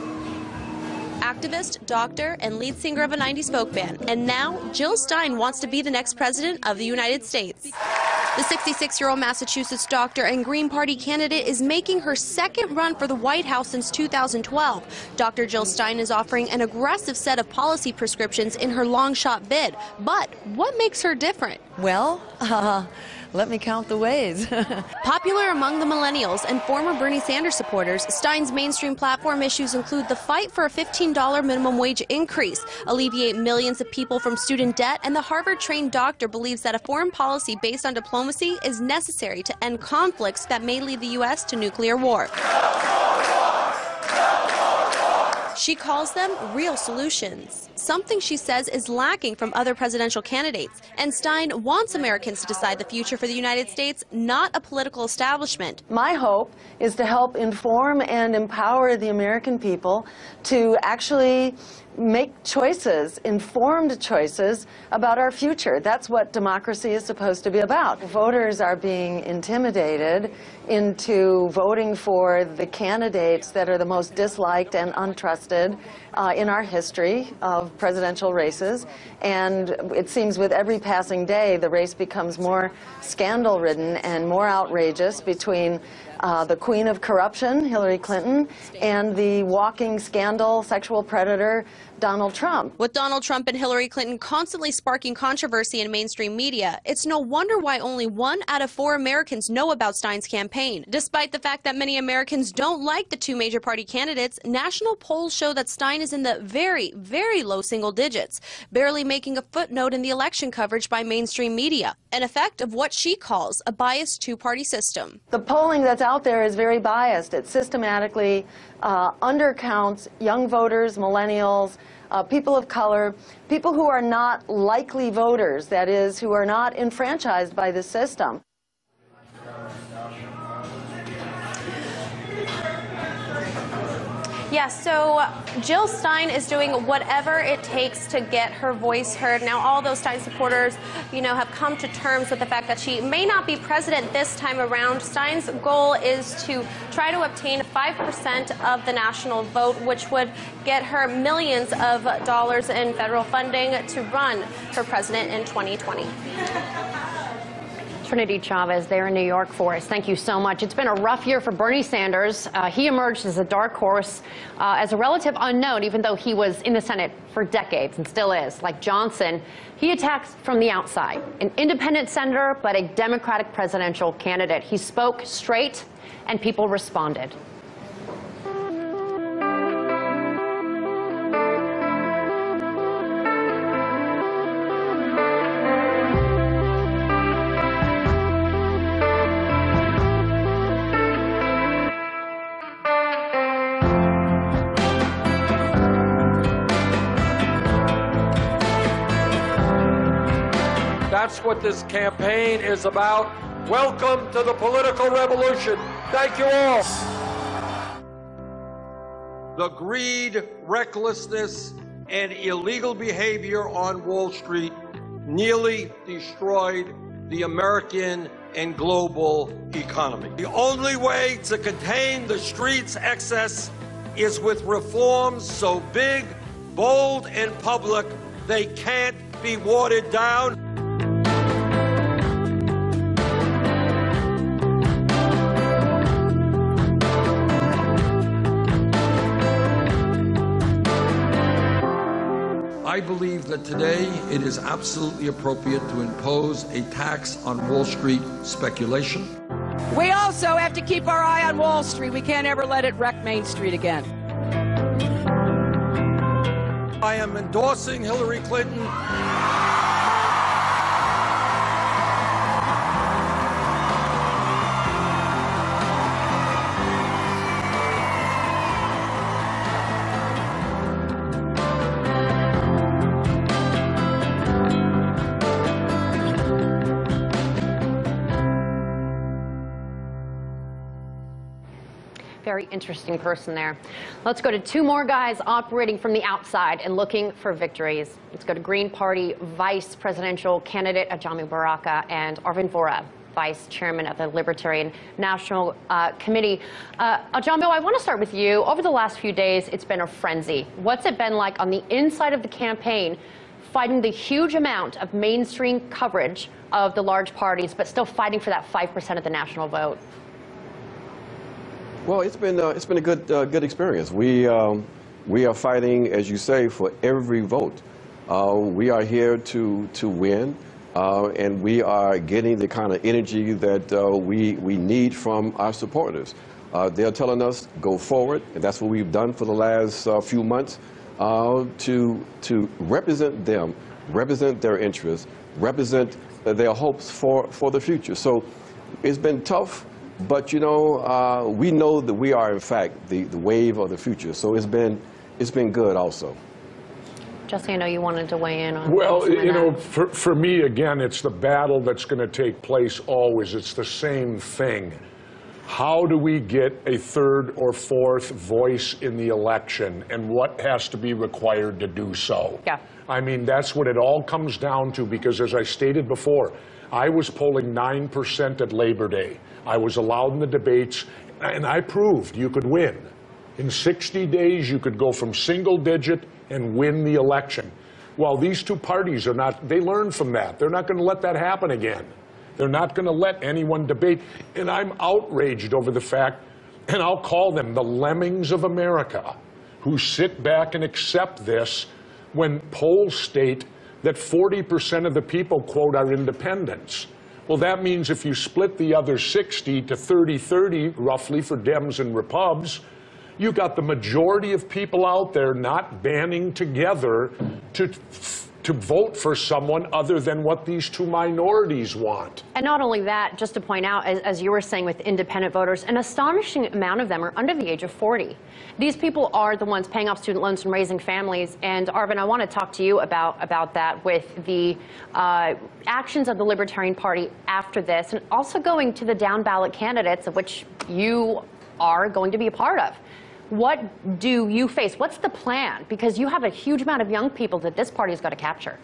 activist, doctor, and lead singer of a 90s folk band. And now, Jill Stein wants to be the next president of the United States. The 66 year old Massachusetts doctor and Green Party candidate is making her second run for the White House since 2012. Dr. Jill Stein is offering an aggressive set of policy prescriptions in her long shot bid. But what makes her different? Well, [laughs] uh, let me count the ways. [laughs] Popular among the millennials and former Bernie Sanders supporters, Stein's mainstream platform issues include the fight for a $15 minimum wage increase, alleviate millions of people from student debt, and the Harvard trained doctor believes that a foreign policy based on diplomacy is necessary to end conflicts that may lead the U.S. to nuclear war. She calls them real solutions, something she says is lacking from other presidential candidates. And Stein wants Americans to decide the future for the United States, not a political establishment. My hope is to help inform and empower the American people to actually make choices, informed choices about our future. That's what democracy is supposed to be about. Voters are being intimidated into voting for the candidates that are the most disliked and untrusted uh, in our history of presidential races. And it seems with every passing day, the race becomes more scandal ridden and more outrageous between uh, the queen of corruption, Hillary Clinton, and the walking scandal sexual predator, Donald Trump. With Donald Trump and Hillary Clinton constantly sparking controversy in mainstream media, it's no wonder why only one out of four Americans know about Stein's campaign. Despite the fact that many Americans don't like the two major party candidates, national polls show that Stein is in the very, very low single digits, barely making a footnote in the election coverage by mainstream media, an effect of what she calls a biased two party system. The polling that's out there is very biased. It systematically uh, undercounts young voters, millennials, uh, people of color, people who are not likely voters, that is, who are not enfranchised by the system. Yes, so Jill Stein is doing whatever it takes to get her voice heard. Now, all those Stein supporters, you know, have come to terms with the fact that she may not be president this time around. Stein's goal is to try to obtain 5% of the national vote, which would get her millions of dollars in federal funding to run for president in 2020. Trinity Chavez there in New York for us. Thank you so much. It's been a rough year for Bernie Sanders. Uh, he emerged as a dark horse, uh, as a relative unknown, even though he was in the Senate for decades and still is. Like Johnson, he attacks from the outside. An independent senator, but a Democratic presidential candidate. He spoke straight, and people responded. What this campaign is about. Welcome to the political revolution. Thank you all. The greed, recklessness, and illegal behavior on Wall Street nearly destroyed the American and global economy. The only way to contain the street's excess is with reforms so big, bold, and public they can't be watered down. That today it is absolutely appropriate to impose a tax on Wall Street speculation. We also have to keep our eye on Wall Street. We can't ever let it wreck Main Street again. I am endorsing Hillary Clinton. Very interesting person there. Let's go to two more guys operating from the outside and looking for victories. Let's go to Green Party Vice Presidential candidate Ajamu Baraka and Arvin Vohra, Vice Chairman of the Libertarian National uh, Committee. Uh, Ajamu, I want to start with you. Over the last few days, it's been a frenzy. What's it been like on the inside of the campaign, fighting the huge amount of mainstream coverage of the large parties, but still fighting for that 5% of the national vote? Well, it's been uh, it's been a good uh, good experience. We um, we are fighting, as you say, for every vote. Uh, we are here to to win, uh, and we are getting the kind of energy that uh, we we need from our supporters. Uh, they're telling us go forward, and that's what we've done for the last few months to to represent them, represent their interests, represent their hopes for for the future. So, it's been tough. But you know, uh, we know that we are in fact the, the wave of the future. So it's been it's been good also. Jesse, I know you wanted to weigh in on. Well, some of you know, for, for me, again, it's the battle that's going to take place always. It's the same thing. How do we get a third or fourth voice in the election, and what has to be required to do so? Yeah. I mean, that's what it all comes down to because, as I stated before, I was polling 9% at Labor Day. I was allowed in the debates, and I proved you could win. In 60 days, you could go from single digit and win the election. Well, these two parties are not, they learned from that. They're not going to let that happen again. They're not going to let anyone debate. And I'm outraged over the fact, and I'll call them the lemmings of America, who sit back and accept this when polls state that 40% of the people, quote, are independents. Well, that means if you split the other 60 to 30 30, roughly, for Dems and Repubs, you've got the majority of people out there not banding together to, to vote for someone other than what these two minorities want. And not only that, just to point out, as, as, you were saying with independent voters, an astonishing amount of them are under the age of 40. These people are the ones paying off student loans and raising families. And Arvin, I want to talk to you about, about that with the uh, actions of the Libertarian Party after this, and also going to the down ballot candidates, of which you are going to be a part of. What do you face? What's the plan? Because you have a huge amount of young people that this party has got to capture.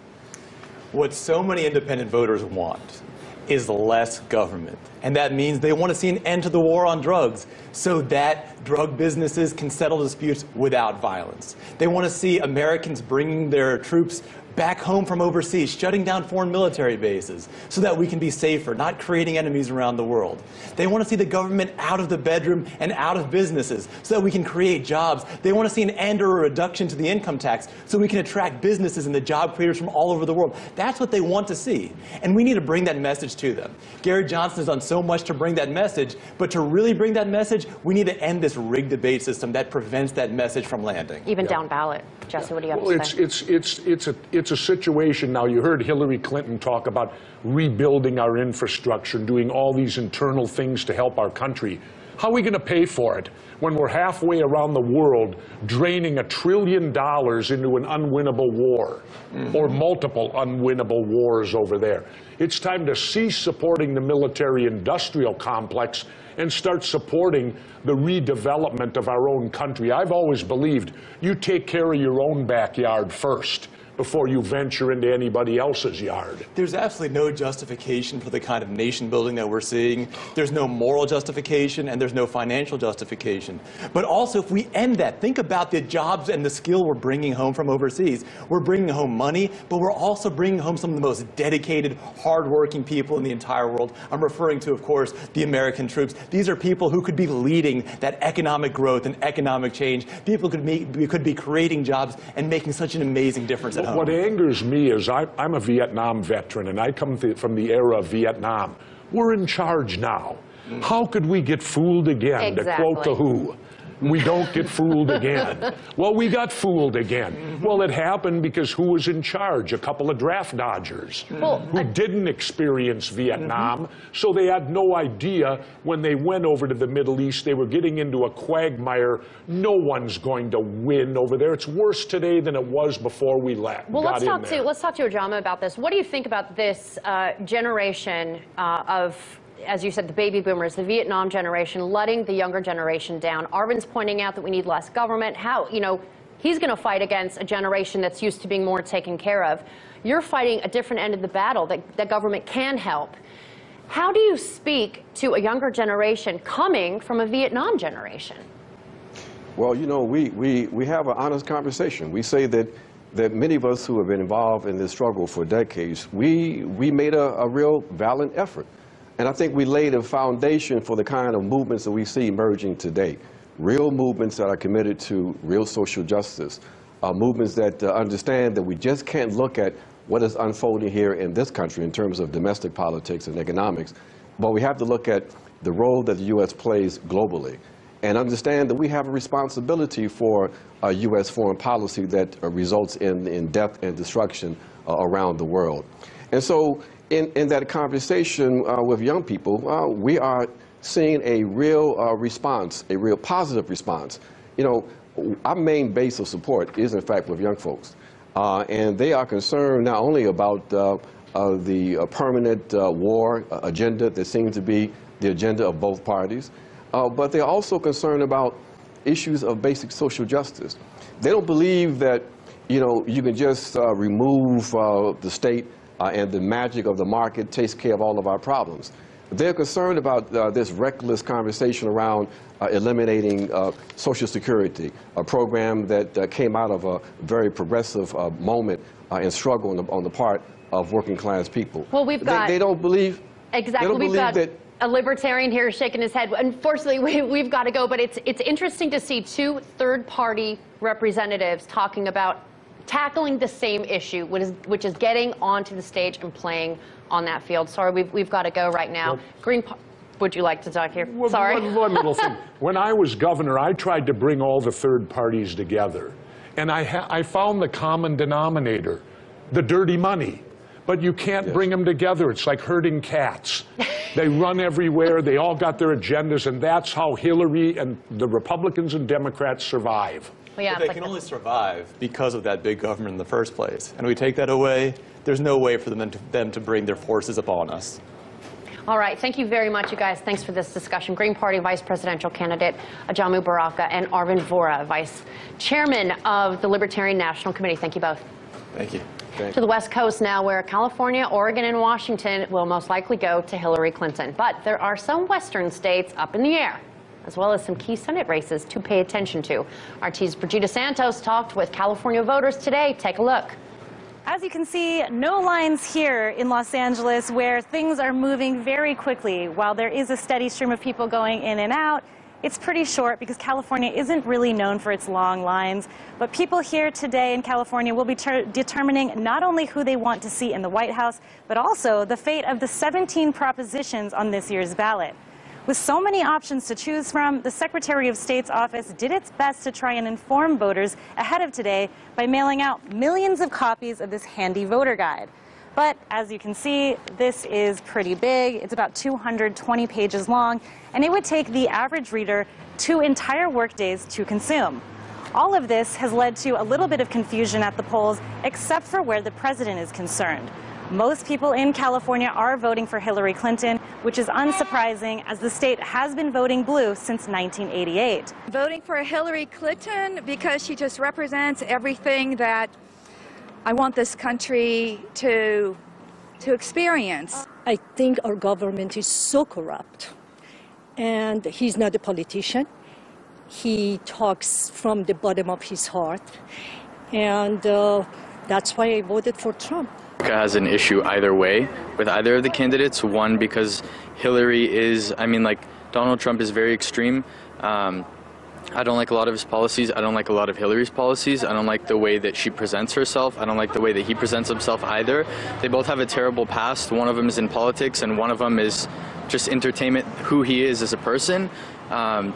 What so many independent voters want is less government. And that means they want to see an end to the war on drugs so that drug businesses can settle disputes without violence. They want to see Americans bringing their troops back home from overseas, shutting down foreign military bases so that we can be safer, not creating enemies around the world. They want to see the government out of the bedroom and out of businesses so that we can create jobs. They want to see an end or a reduction to the income tax so we can attract businesses and the job creators from all over the world. That's what they want to see. And we need to bring that message to them. Gary Johnson has done so much to bring that message, but to really bring that message, we need to end this rigged debate system that prevents that message from landing. Even yeah. down ballot. Jesse, what do you have well, to it's, say? It's, it's, it's, a, it's a situation now. You heard Hillary Clinton talk about rebuilding our infrastructure, and doing all these internal things to help our country. How are we going to pay for it when we're halfway around the world draining a trillion dollars into an unwinnable war mm-hmm. or multiple unwinnable wars over there? It's time to cease supporting the military industrial complex and start supporting the redevelopment of our own country. I've always believed you take care of your own backyard first before you venture into anybody else's yard. There's absolutely no justification for the kind of nation building that we're seeing. There's no moral justification and there's no financial justification. But also, if we end that, think about the jobs and the skill we're bringing home from overseas. We're bringing home money, but we're also bringing home some of the most dedicated, hardworking people in the entire world. I'm referring to, of course, the American troops. These are people who could be leading that economic growth and economic change. People could, make, could be creating jobs and making such an amazing difference at home. What um, angers me is I, I'm a Vietnam veteran and I come th- from the era of Vietnam. We're in charge now. Mm. How could we get fooled again, to quote The Who? We don't get fooled again. Well, we got fooled again. Well, it happened because who was in charge? A couple of draft dodgers Well, who didn't experience Vietnam, so they had no idea when they went over to the Middle East, they were getting into a quagmire. No one's going to win over there. It's worse today than it was before we left. Well, let's talk there. to let's talk to Ajamu about this. What do you think about this uh, generation uh, of, as you said, the baby boomers, the Vietnam generation, letting the younger generation down? Arvin's pointing out that we need less government. How you know he's going to fight against a generation that's used to being more taken care of. You're fighting a different end of the battle that, that government can help. How do you speak to a younger generation coming from a Vietnam generation? Well, you know, we, we, we have an honest conversation. We say that, that many of us who have been involved in this struggle for decades, we, we made a, a real valiant effort. And I think we laid a foundation for the kind of movements that we see emerging today. Real movements that are committed to real social justice, uh, movements that uh, understand that we just can't look at what is unfolding here in this country in terms of domestic politics and economics, but we have to look at the role that the U.S. plays globally and understand that we have a responsibility for a U.S. foreign policy that uh, results in, in death and destruction uh, around the world. And so, in, in that conversation uh, with young people, uh, we are seeing a real uh, response, a real positive response. You know, our main base of support is, in fact, with young folks. Uh, and they are concerned not only about uh, uh, the permanent war agenda that seems to be the agenda of both parties, but they're also concerned about issues of basic social justice. They don't believe that, you know, you can just remove the state uh, and the magic of the market takes care of all of our problems. They're concerned about uh, this reckless conversation around uh, eliminating uh, Social Security, a program that uh, came out of a very progressive uh, moment uh, and struggle on the, on the part of working class people. Well, we've got- They, don't believe. Exactly. Don't We've believe got that a libertarian here shaking his head. Unfortunately, we, we've got to go, but it's, it's interesting to see two third party representatives talking about tackling the same issue, which is, which is getting onto the stage and playing on that field. Sorry, we've, we've got to go right now. Green, would you like to talk here? Well, Sorry. One, one little thing. When I was governor, I tried to bring all the third parties together. And I, ha- I found the common denominator, the dirty money. But you can't bring them together. It's like herding cats. [laughs] they run everywhere. They all got their agendas. And that's how Hillary and the Republicans and Democrats survive. Well, yeah, but they can only survive because of that big government in the first place. And we take that away, there's no way for them to, them to bring their forces upon us. All right, thank you very much, you guys. Thanks for this discussion. Green Party Vice Presidential candidate Ajamu Baraka and Arvin Vohra, Vice Chairman of the Libertarian National Committee. Thank you both. Thank you. To the West Coast now, where California, Oregon, and Washington will most likely go to Hillary Clinton. But there are some Western states up in the air, as well as some key Senate races to pay attention to. RT's Brigida Santos talked with California voters today. Take a look. As you can see, no lines here in Los Angeles where things are moving very quickly. While there is a steady stream of people going in and out, it's pretty short because California isn't really known for its long lines. But people here today in California will be ter- determining not only who they want to see in the White House, but also the fate of the 17 propositions on this year's ballot. With so many options to choose from, the Secretary of State's office did its best to try and inform voters ahead of today by mailing out millions of copies of this handy voter guide. But as you can see, this is pretty big. It's about 220 pages long, and it would take the average reader two entire workdays to consume. All of this has led to a little bit of confusion at the polls, except for where the president is concerned. Most people in California are voting for Hillary Clinton, which is unsurprising as the state has been voting blue since 1988. Voting for Hillary Clinton because she just represents everything that I want this country to to experience. I think our government is so corrupt. And he's not a politician. He talks from the bottom of his heart. And uh, that's why I voted for Trump. Has an issue either way with either of the candidates. One, because Hillary is, I mean, like, Donald Trump is very extreme. Um, I don't like a lot of his policies. I don't like a lot of Hillary's policies. I don't like the way that she presents herself. I don't like the way that he presents himself either. They both have a terrible past. One of them is in politics, and one of them is just entertainment, who he is as a person. Um,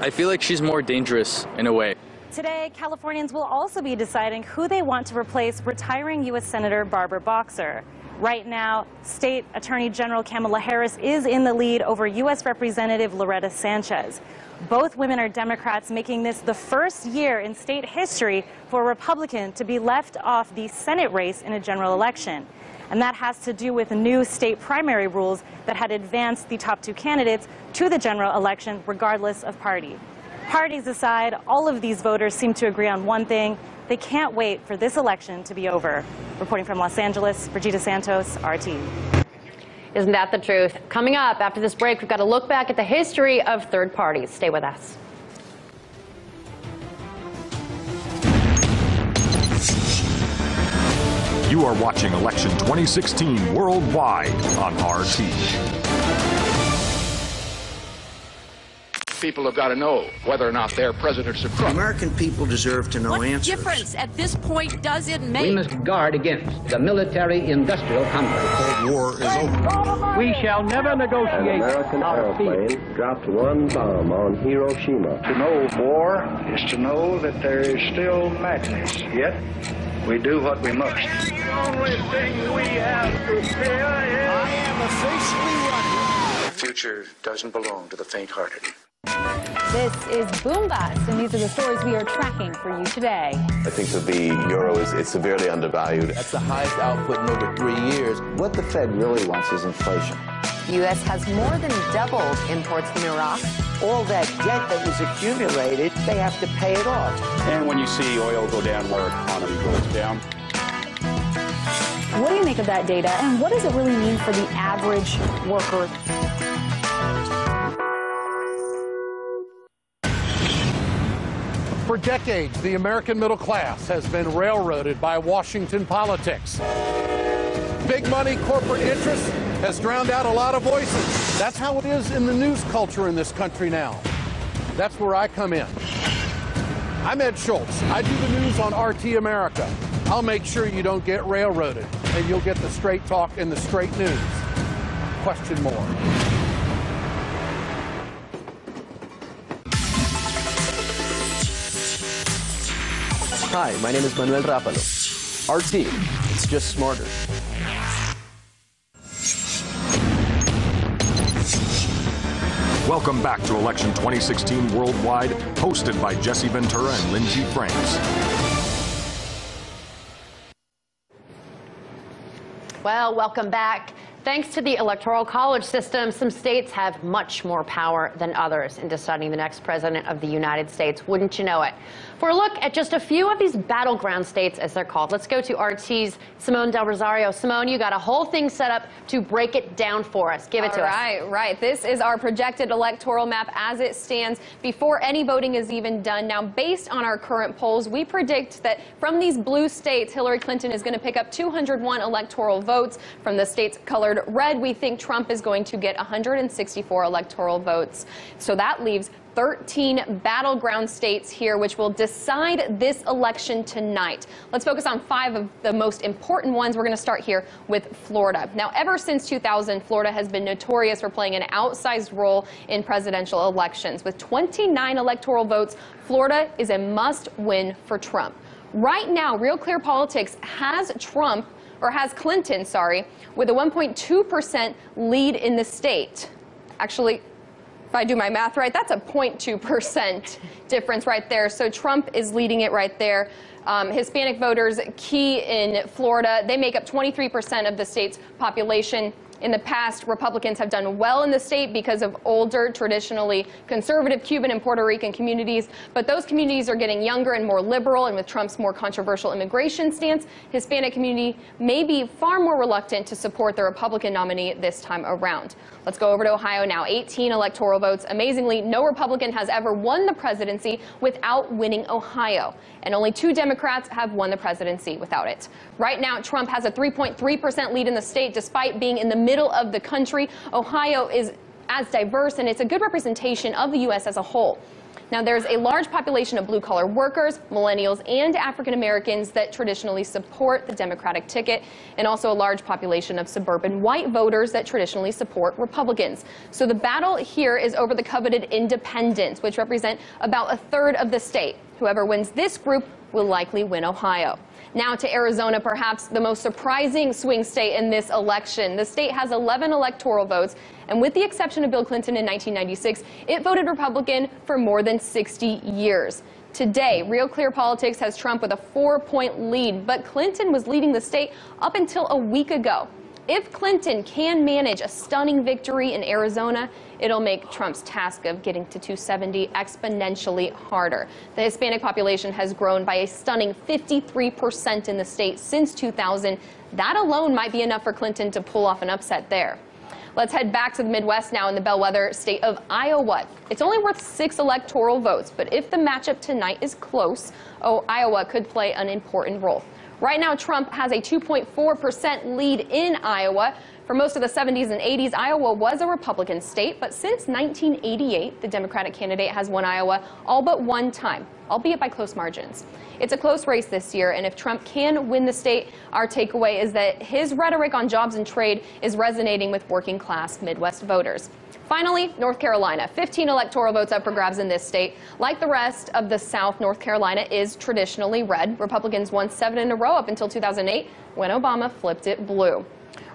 I feel like she's more dangerous in a way. Today, Californians will also be deciding who they want to replace retiring U.S. Senator Barbara Boxer. Right now, State Attorney General Kamala Harris is in the lead over U.S. Representative Loretta Sanchez. Both women are Democrats, making this the first year in state history for a Republican to be left off the Senate race in a general election. And that has to do with new state primary rules that had advanced the top two candidates to the general election, regardless of party. Parties aside, all of these voters seem to agree on one thing. They can't wait for this election to be over. Reporting from Los Angeles, Brigida Santos, RT. Isn't that the truth? Coming up after this break, we've got to look back at the history of third parties. Stay with us. You are watching Election 2016 worldwide on RT. People have got to know whether or not their president's a crook. American people deserve to know what answers. difference at this point does it make? We must guard against the military-industrial complex. Cold War is over. We shall never negotiate. An American airplane dropped one bomb on Hiroshima. To know war is to know that there is still madness. Yet we do what we must. The only thing we have to fear is I am officially running. The future doesn't belong to the faint-hearted. This is Boom Bust, and these are the stories we are tracking for you today. I think that the euro is it's severely undervalued. That's the highest output in over three years. What the Fed really wants is inflation. The U.S. has more than doubled imports from Iraq. All that debt that was accumulated, they have to pay it off. And when you see oil go down, our economy goes down. What do you make of that data, and what does it really mean for the average worker? For decades, the American middle class has been railroaded by Washington politics. Big money corporate interest has drowned out a lot of voices. That's how it is in the news culture in this country now. That's where I come in. I'm Ed Schultz. I do the news on RT America. I'll make sure you don't get railroaded and you'll get the straight talk and the straight news. Question more. Hi, my name is Manuel Rapalo. RT, it's just smarter. Welcome back to Election 2016 Worldwide, hosted by Jesse Ventura and Lindsay France. Well, welcome back. Thanks to the Electoral College system, some states have much more power than others in deciding the next president of the United States. Wouldn't you know it? For a look at just a few of these battleground states, as they're called, let's go to RT's Simone Del Rosario. Simone, you got a whole thing set up to break it down for us. Give it All to right, us. Right, right. This is our projected electoral map as it stands before any voting is even done. Now, based on our current polls, we predict that from these blue states, Hillary Clinton is going to pick up 201 electoral votes. From the states colored red, we think Trump is going to get 164 electoral votes. So that leaves 13 battleground states here, which will decide this election tonight. Let's focus on five of the most important ones. We're going to start here with Florida. Now, ever since 2000, Florida has been notorious for playing an outsized role in presidential elections. With 29 electoral votes, Florida is a must win for Trump. Right now, Real Clear Politics has Trump, or has Clinton, sorry, with a 1.2% lead in the state. Actually, if I do my math right, that's a 0.2% [laughs] difference right there. So Trump is leading it right there. Um, Hispanic voters, key in Florida, they make up 23% of the state's population. In the past, Republicans have done well in the state because of older, traditionally conservative Cuban and Puerto Rican communities. But those communities are getting younger and more liberal, and with Trump's more controversial immigration stance, Hispanic community may be far more reluctant to support the Republican nominee this time around. Let's go over to Ohio now. 18 electoral votes. Amazingly, no Republican has ever won the presidency without winning Ohio. And only two Democrats have won the presidency without it. Right now, Trump has a 3.3% lead in the state despite being in the middle of the country. Ohio is as diverse and it's a good representation of the U.S. as a whole. Now, there's a large population of blue collar workers, millennials, and African Americans that traditionally support the Democratic ticket, and also a large population of suburban white voters that traditionally support Republicans. So the battle here is over the coveted independents, which represent about a third of the state. Whoever wins this group will likely win Ohio. Now to Arizona, perhaps the most surprising swing state in this election. The state has 11 electoral votes, and with the exception of Bill Clinton in 1996, it voted Republican for more than 60 years. Today, Real Clear Politics has Trump with a four point lead, but Clinton was leading the state up until a week ago. If Clinton can manage a stunning victory in Arizona, it'll make Trump's task of getting to 270 exponentially harder. The Hispanic population has grown by a stunning 53% in the state since 2000. That alone might be enough for Clinton to pull off an upset there. Let's head back to the Midwest now in the bellwether state of Iowa. It's only worth six electoral votes, but if the matchup tonight is close, oh, Iowa could play an important role. Right now, Trump has a 2.4% lead in Iowa. For most of the 70s and 80s, Iowa was a Republican state, but since 1988, the Democratic candidate has won Iowa all but one time, albeit by close margins. It's a close race this year, and if Trump can win the state, our takeaway is that his rhetoric on jobs and trade is resonating with working class Midwest voters. Finally, North Carolina. 15 electoral votes up for grabs in this state. Like the rest of the South, North Carolina is traditionally red. Republicans won seven in a row up until 2008 when Obama flipped it blue.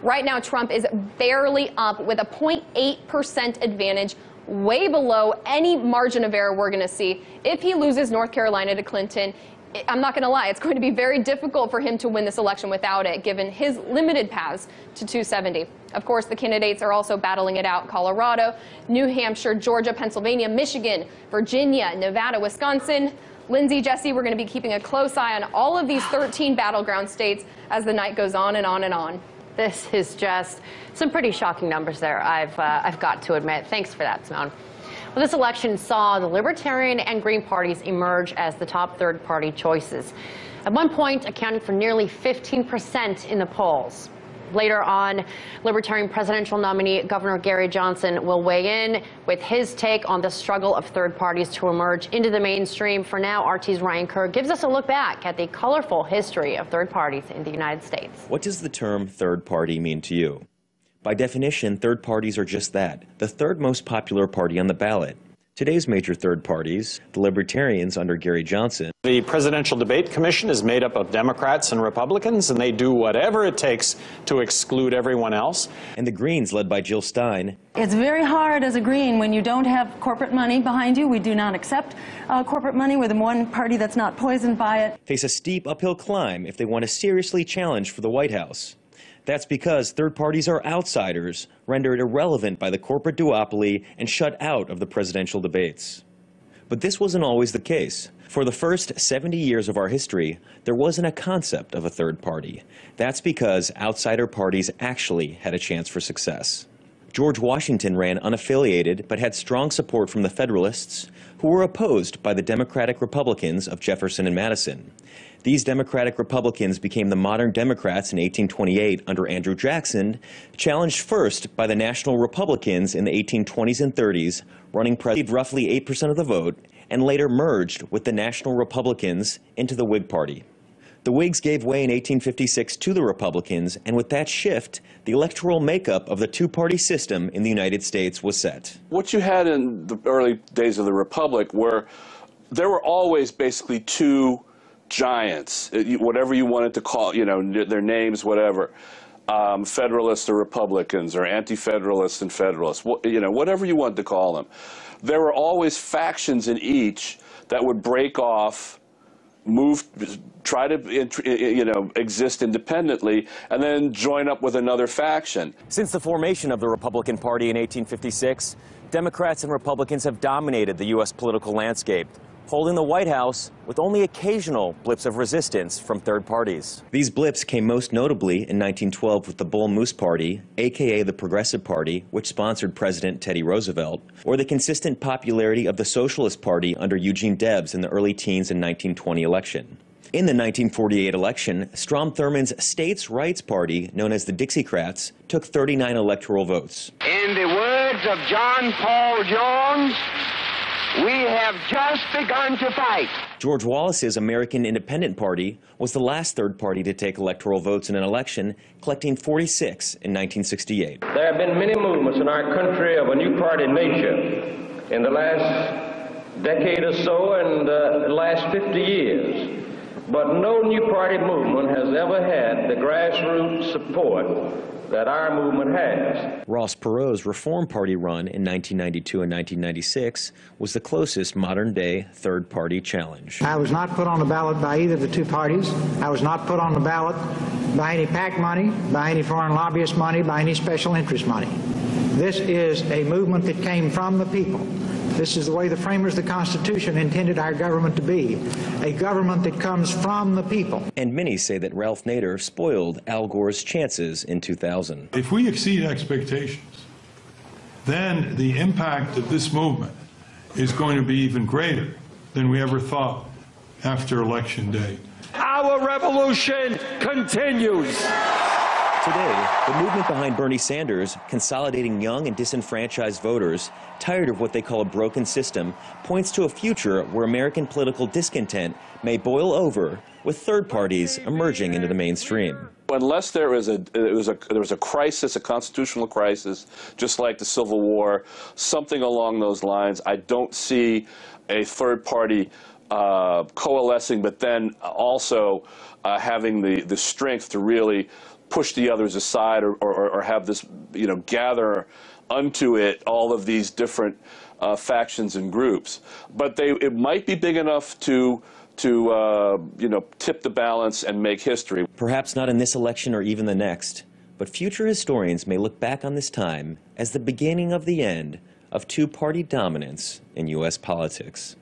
Right now, Trump is barely up with a 0.8% advantage, way below any margin of error we're going to see. If he loses North Carolina to Clinton, I'm not going to lie, it's going to be very difficult for him to win this election without it, given his limited paths to 270. Of course, the candidates are also battling it out Colorado, New Hampshire, Georgia, Pennsylvania, Michigan, Virginia, Nevada, Wisconsin. Lindsay, Jesse, we're going to be keeping a close eye on all of these 13 battleground states as the night goes on and on and on. This is just some pretty shocking numbers there, I've, uh, I've got to admit. Thanks for that, Simone. Well, this election saw the Libertarian and Green parties emerge as the top third party choices. At one point, accounting for nearly 15% in the polls. Later on, Libertarian presidential nominee Governor Gary Johnson will weigh in with his take on the struggle of third parties to emerge into the mainstream. For now, RT's Ryan Kerr gives us a look back at the colorful history of third parties in the United States. What does the term third party mean to you? By definition, third parties are just that, the third most popular party on the ballot. Today's major third parties, the Libertarians under Gary Johnson. The Presidential Debate Commission is made up of Democrats and Republicans, and they do whatever it takes to exclude everyone else. And the Greens, led by Jill Stein. It's very hard as a Green when you don't have corporate money behind you. We do not accept uh, corporate money. We're the one party that's not poisoned by it. Face a steep uphill climb if they want to seriously challenge for the White House. That's because third parties are outsiders, rendered irrelevant by the corporate duopoly and shut out of the presidential debates. But this wasn't always the case. For the first 70 years of our history, there wasn't a concept of a third party. That's because outsider parties actually had a chance for success. George Washington ran unaffiliated but had strong support from the Federalists, who were opposed by the Democratic Republicans of Jefferson and Madison. These Democratic Republicans became the modern Democrats in 1828 under Andrew Jackson, challenged first by the National Republicans in the 1820s and 30s, running roughly 8% of the vote, and later merged with the National Republicans into the Whig Party. The Whigs gave way in 1856 to the Republicans, and with that shift, the electoral makeup of the two party system in the United States was set. What you had in the early days of the Republic were there were always basically two giants, uh, whatever you wanted to call, you know, their names, whatever. Um, Federalists or Republicans or anti-Federalists and Federalists, you know, whatever you want to call them. There were always factions in each that would break off, move, try to, you know, exist independently, and then join up with another faction. Since the formation of the Republican Party in 1856, Democrats and Republicans have dominated the U.S. political landscape holding the White House with only occasional blips of resistance from third parties. These blips came most notably in 1912 with the Bull Moose Party, aka the Progressive Party, which sponsored President Teddy Roosevelt, or the consistent popularity of the Socialist Party under Eugene Debs in the early teens and 1920 election. In the 1948 election, Strom Thurmond's States' Rights Party, known as the Dixiecrats, took 39 electoral votes. In the words of John Paul Jones, We have just begun to fight. George Wallace's American Independent Party was the last third party to take electoral votes in an election, collecting 46 in 1968. There have been many movements in our country of a new party nature in the last decade or so and uh, the last 50 years. But no new party movement has ever had the grassroots support that our movement has. Ross Perot's Reform Party run in 1992 and 1996 was the closest modern day third party challenge. I was not put on the ballot by either of the two parties. I was not put on the ballot by any PAC money, by any foreign lobbyist money, by any special interest money. This is a movement that came from the people. This is the way the framers of the Constitution intended our government to be a government that comes from the people. And many say that Ralph Nader spoiled Al Gore's chances in 2000. If we exceed expectations, then the impact of this movement is going to be even greater than we ever thought after Election Day. Our revolution continues. Today, the movement behind Bernie Sanders, consolidating young and disenfranchised voters, tired of what they call a broken system, points to a future where American political discontent may boil over with third parties emerging into the mainstream. Unless there is a, it was a there was a crisis, a constitutional crisis, just like the Civil War, something along those lines, I don't see a third party uh, coalescing, but then also uh, having the, the strength to really push the others aside or, or, or have this, you know, gather unto it all of these different uh, factions and groups. But they, it might be big enough to, to uh, you know, tip the balance and make history. Perhaps not in this election or even the next, but future historians may look back on this time as the beginning of the end of two-party dominance in U.S. politics.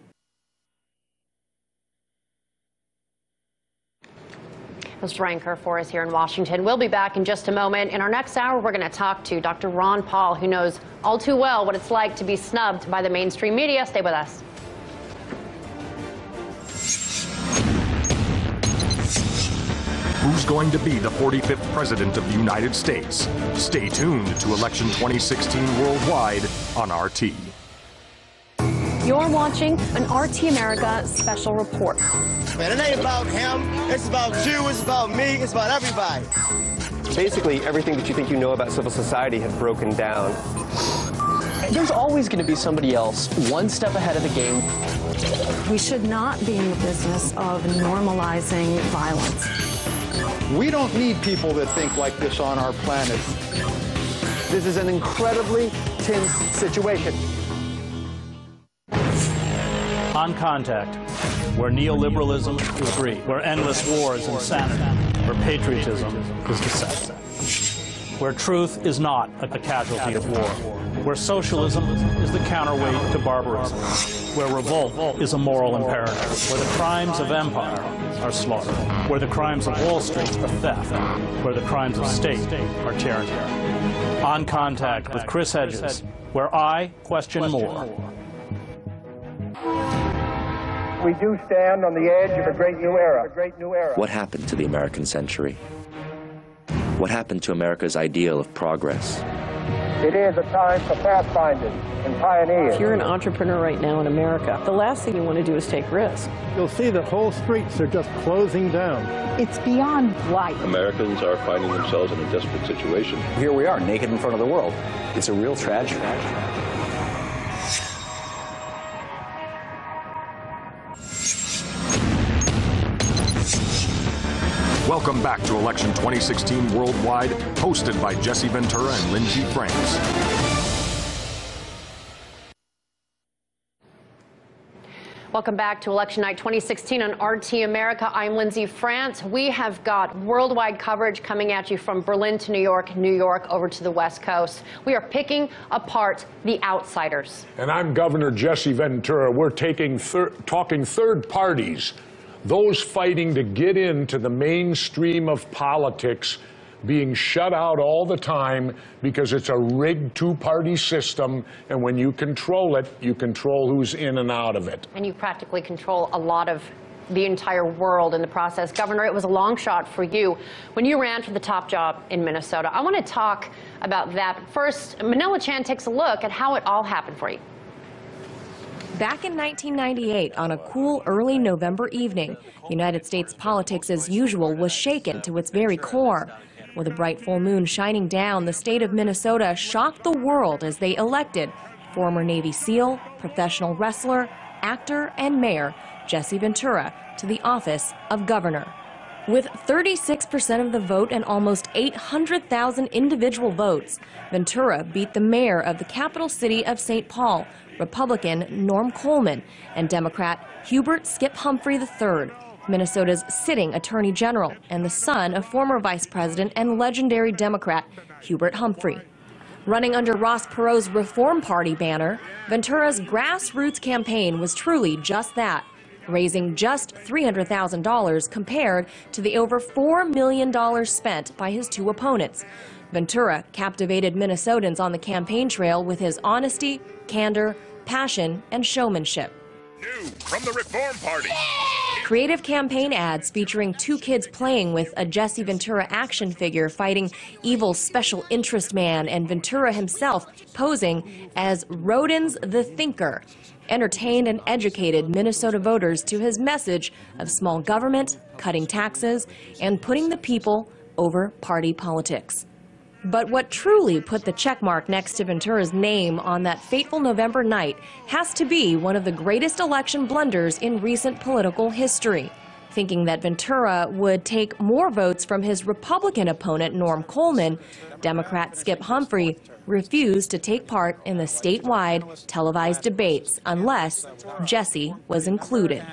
Mr. Ryan Kerr for us here in Washington. We'll be back in just a moment. In our next hour, we're going to talk to Dr. Ron Paul, who knows all too well what it's like to be snubbed by the mainstream media. Stay with us. Who's going to be the 45th President of the United States? Stay tuned to Election 2016 Worldwide on RT. You're watching an RT America special report. Man, it ain't about him. It's about you. It's about me. It's about everybody. Basically, everything that you think you know about civil society has broken down. There's always going to be somebody else one step ahead of the game. We should not be in the business of normalizing violence. We don't need people that think like this on our planet. This is an incredibly tense situation. On contact, where neoliberalism is greed, where endless war is insanity, where patriotism is dissent, where truth is not a casualty of war, where socialism is the counterweight to barbarism, where revolt is a moral imperative, where the crimes of empire are slaughter, where the crimes of Wall Street are theft, where the crimes of state are tyranny. On contact with Chris Hedges, where I question more. We do stand on the edge of a great new era. A great new era. What happened to the American century? What happened to America's ideal of progress? It is a time for pathfinders and pioneers. If you're an entrepreneur right now in America, the last thing you want to do is take risks. You'll see that whole streets are just closing down. It's beyond life. Americans are finding themselves in a desperate situation. Here we are, naked in front of the world. It's a real tragedy. Welcome back to Election 2016 Worldwide, hosted by Jesse Ventura and Lindsay France. Welcome back to Election Night 2016 on RT America. I'm Lindsay France. We have got worldwide coverage coming at you from Berlin to New York, New York over to the West Coast. We are picking apart the outsiders. And I'm Governor Jesse Ventura. We're taking thir talking third parties, those fighting to get into the mainstream of politics being shut out all the time because it's a rigged two-party system, and when you control it, you control who's in and out of it. And you practically control a lot of the entire world in the process. Governor, it was a long shot for you when you ran for the top job in Minnesota. I want to talk about that. First, Manila Chan takes a look at how it all happened for you. Back in 1998, on a cool early November evening, United States politics as usual was shaken to its very core. With a bright full moon shining down, the state of Minnesota shocked the world as they elected former Navy SEAL, professional wrestler, actor, and mayor Jesse Ventura to the office of governor. With 36% of the vote and almost 800,000 individual votes, Ventura beat the mayor of the capital city of St. Paul, Republican Norm Coleman, and Democrat Hubert Skip Humphrey III, Minnesota's sitting attorney general and the son of former vice president and legendary Democrat Hubert Humphrey. Running under Ross Perot's Reform Party banner, Ventura's grassroots campaign was truly just that raising just $300,000 compared to the over $4 million spent by his two opponents. Ventura captivated Minnesotans on the campaign trail with his honesty, candor, passion, and showmanship. New from the Reform Party. Creative campaign ads featuring two kids playing with a Jesse Ventura action figure fighting evil special interest man and Ventura himself posing as Rodin's the Thinker entertained and educated Minnesota voters to his message of small government, cutting taxes, and putting the people over party politics. But what truly put the checkmark next to Ventura's name on that fateful November night has to be one of the greatest election blunders in recent political history. Thinking that Ventura would take more votes from his Republican opponent, Norm Coleman, Democrat Skip Humphrey refused to take part in the statewide televised debates unless Jesse was included.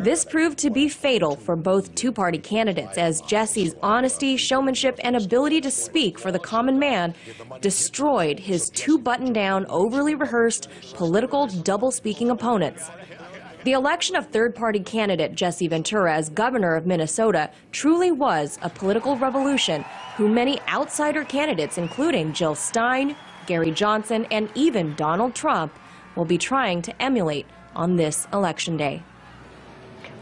This proved to be fatal for both two party candidates as Jesse's honesty, showmanship, and ability to speak for the common man destroyed his two button down, overly rehearsed, political double speaking opponents. The election of third party candidate Jesse Ventura as governor of Minnesota truly was a political revolution who many outsider candidates, including Jill Stein, Gary Johnson, and even Donald Trump, will be trying to emulate on this election day.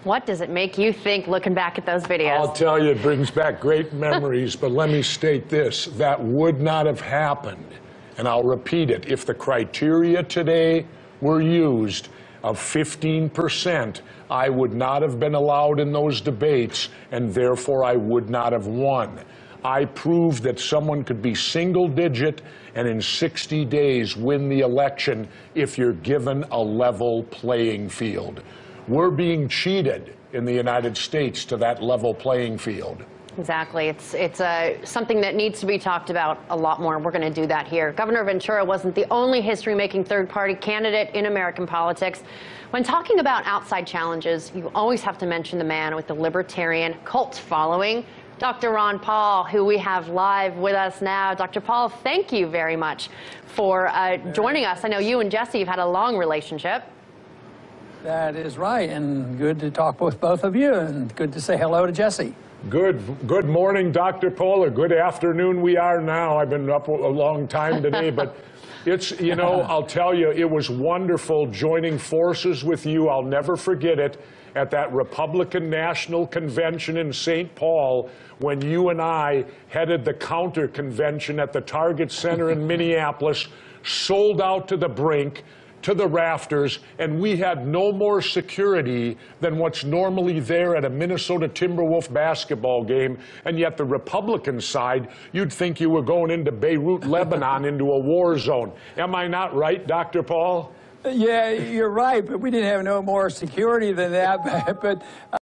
What does it make you think looking back at those videos? I'll tell you, it brings back great memories, but let me state this that would not have happened, and I'll repeat it, if the criteria today were used of 15%, I would not have been allowed in those debates, and therefore I would not have won. I proved that someone could be single digit and in 60 days win the election if you're given a level playing field. We're being cheated in the United States to that level playing field. Exactly. It's it's uh, something that needs to be talked about a lot more. We're going to do that here. Governor Ventura wasn't the only history-making third-party candidate in American politics. When talking about outside challenges, you always have to mention the man with the libertarian cult following, Dr. Ron Paul, who we have live with us now. Dr. Paul, thank you very much for uh, joining us. I know you and Jesse have had a long relationship. That is right, and good to talk with both of you, and good to say hello to Jesse. Good, good morning, Dr. Polar. Good afternoon. We are now. I've been up a long time today, but [laughs] it's, you know, I'll tell you, it was wonderful joining forces with you. I'll never forget it at that Republican National Convention in St. Paul when you and I headed the counter convention at the Target Center in [laughs] Minneapolis, sold out to the brink to the rafters, and we had no more security than what's normally there at a Minnesota Timberwolf basketball game. And yet, the Republican side, you'd think you were going into Beirut, [laughs] Lebanon, into a war zone. Am I not right, Dr. Paul? Yeah, you're right, but we didn't have no more security than that. [laughs] But, but uh,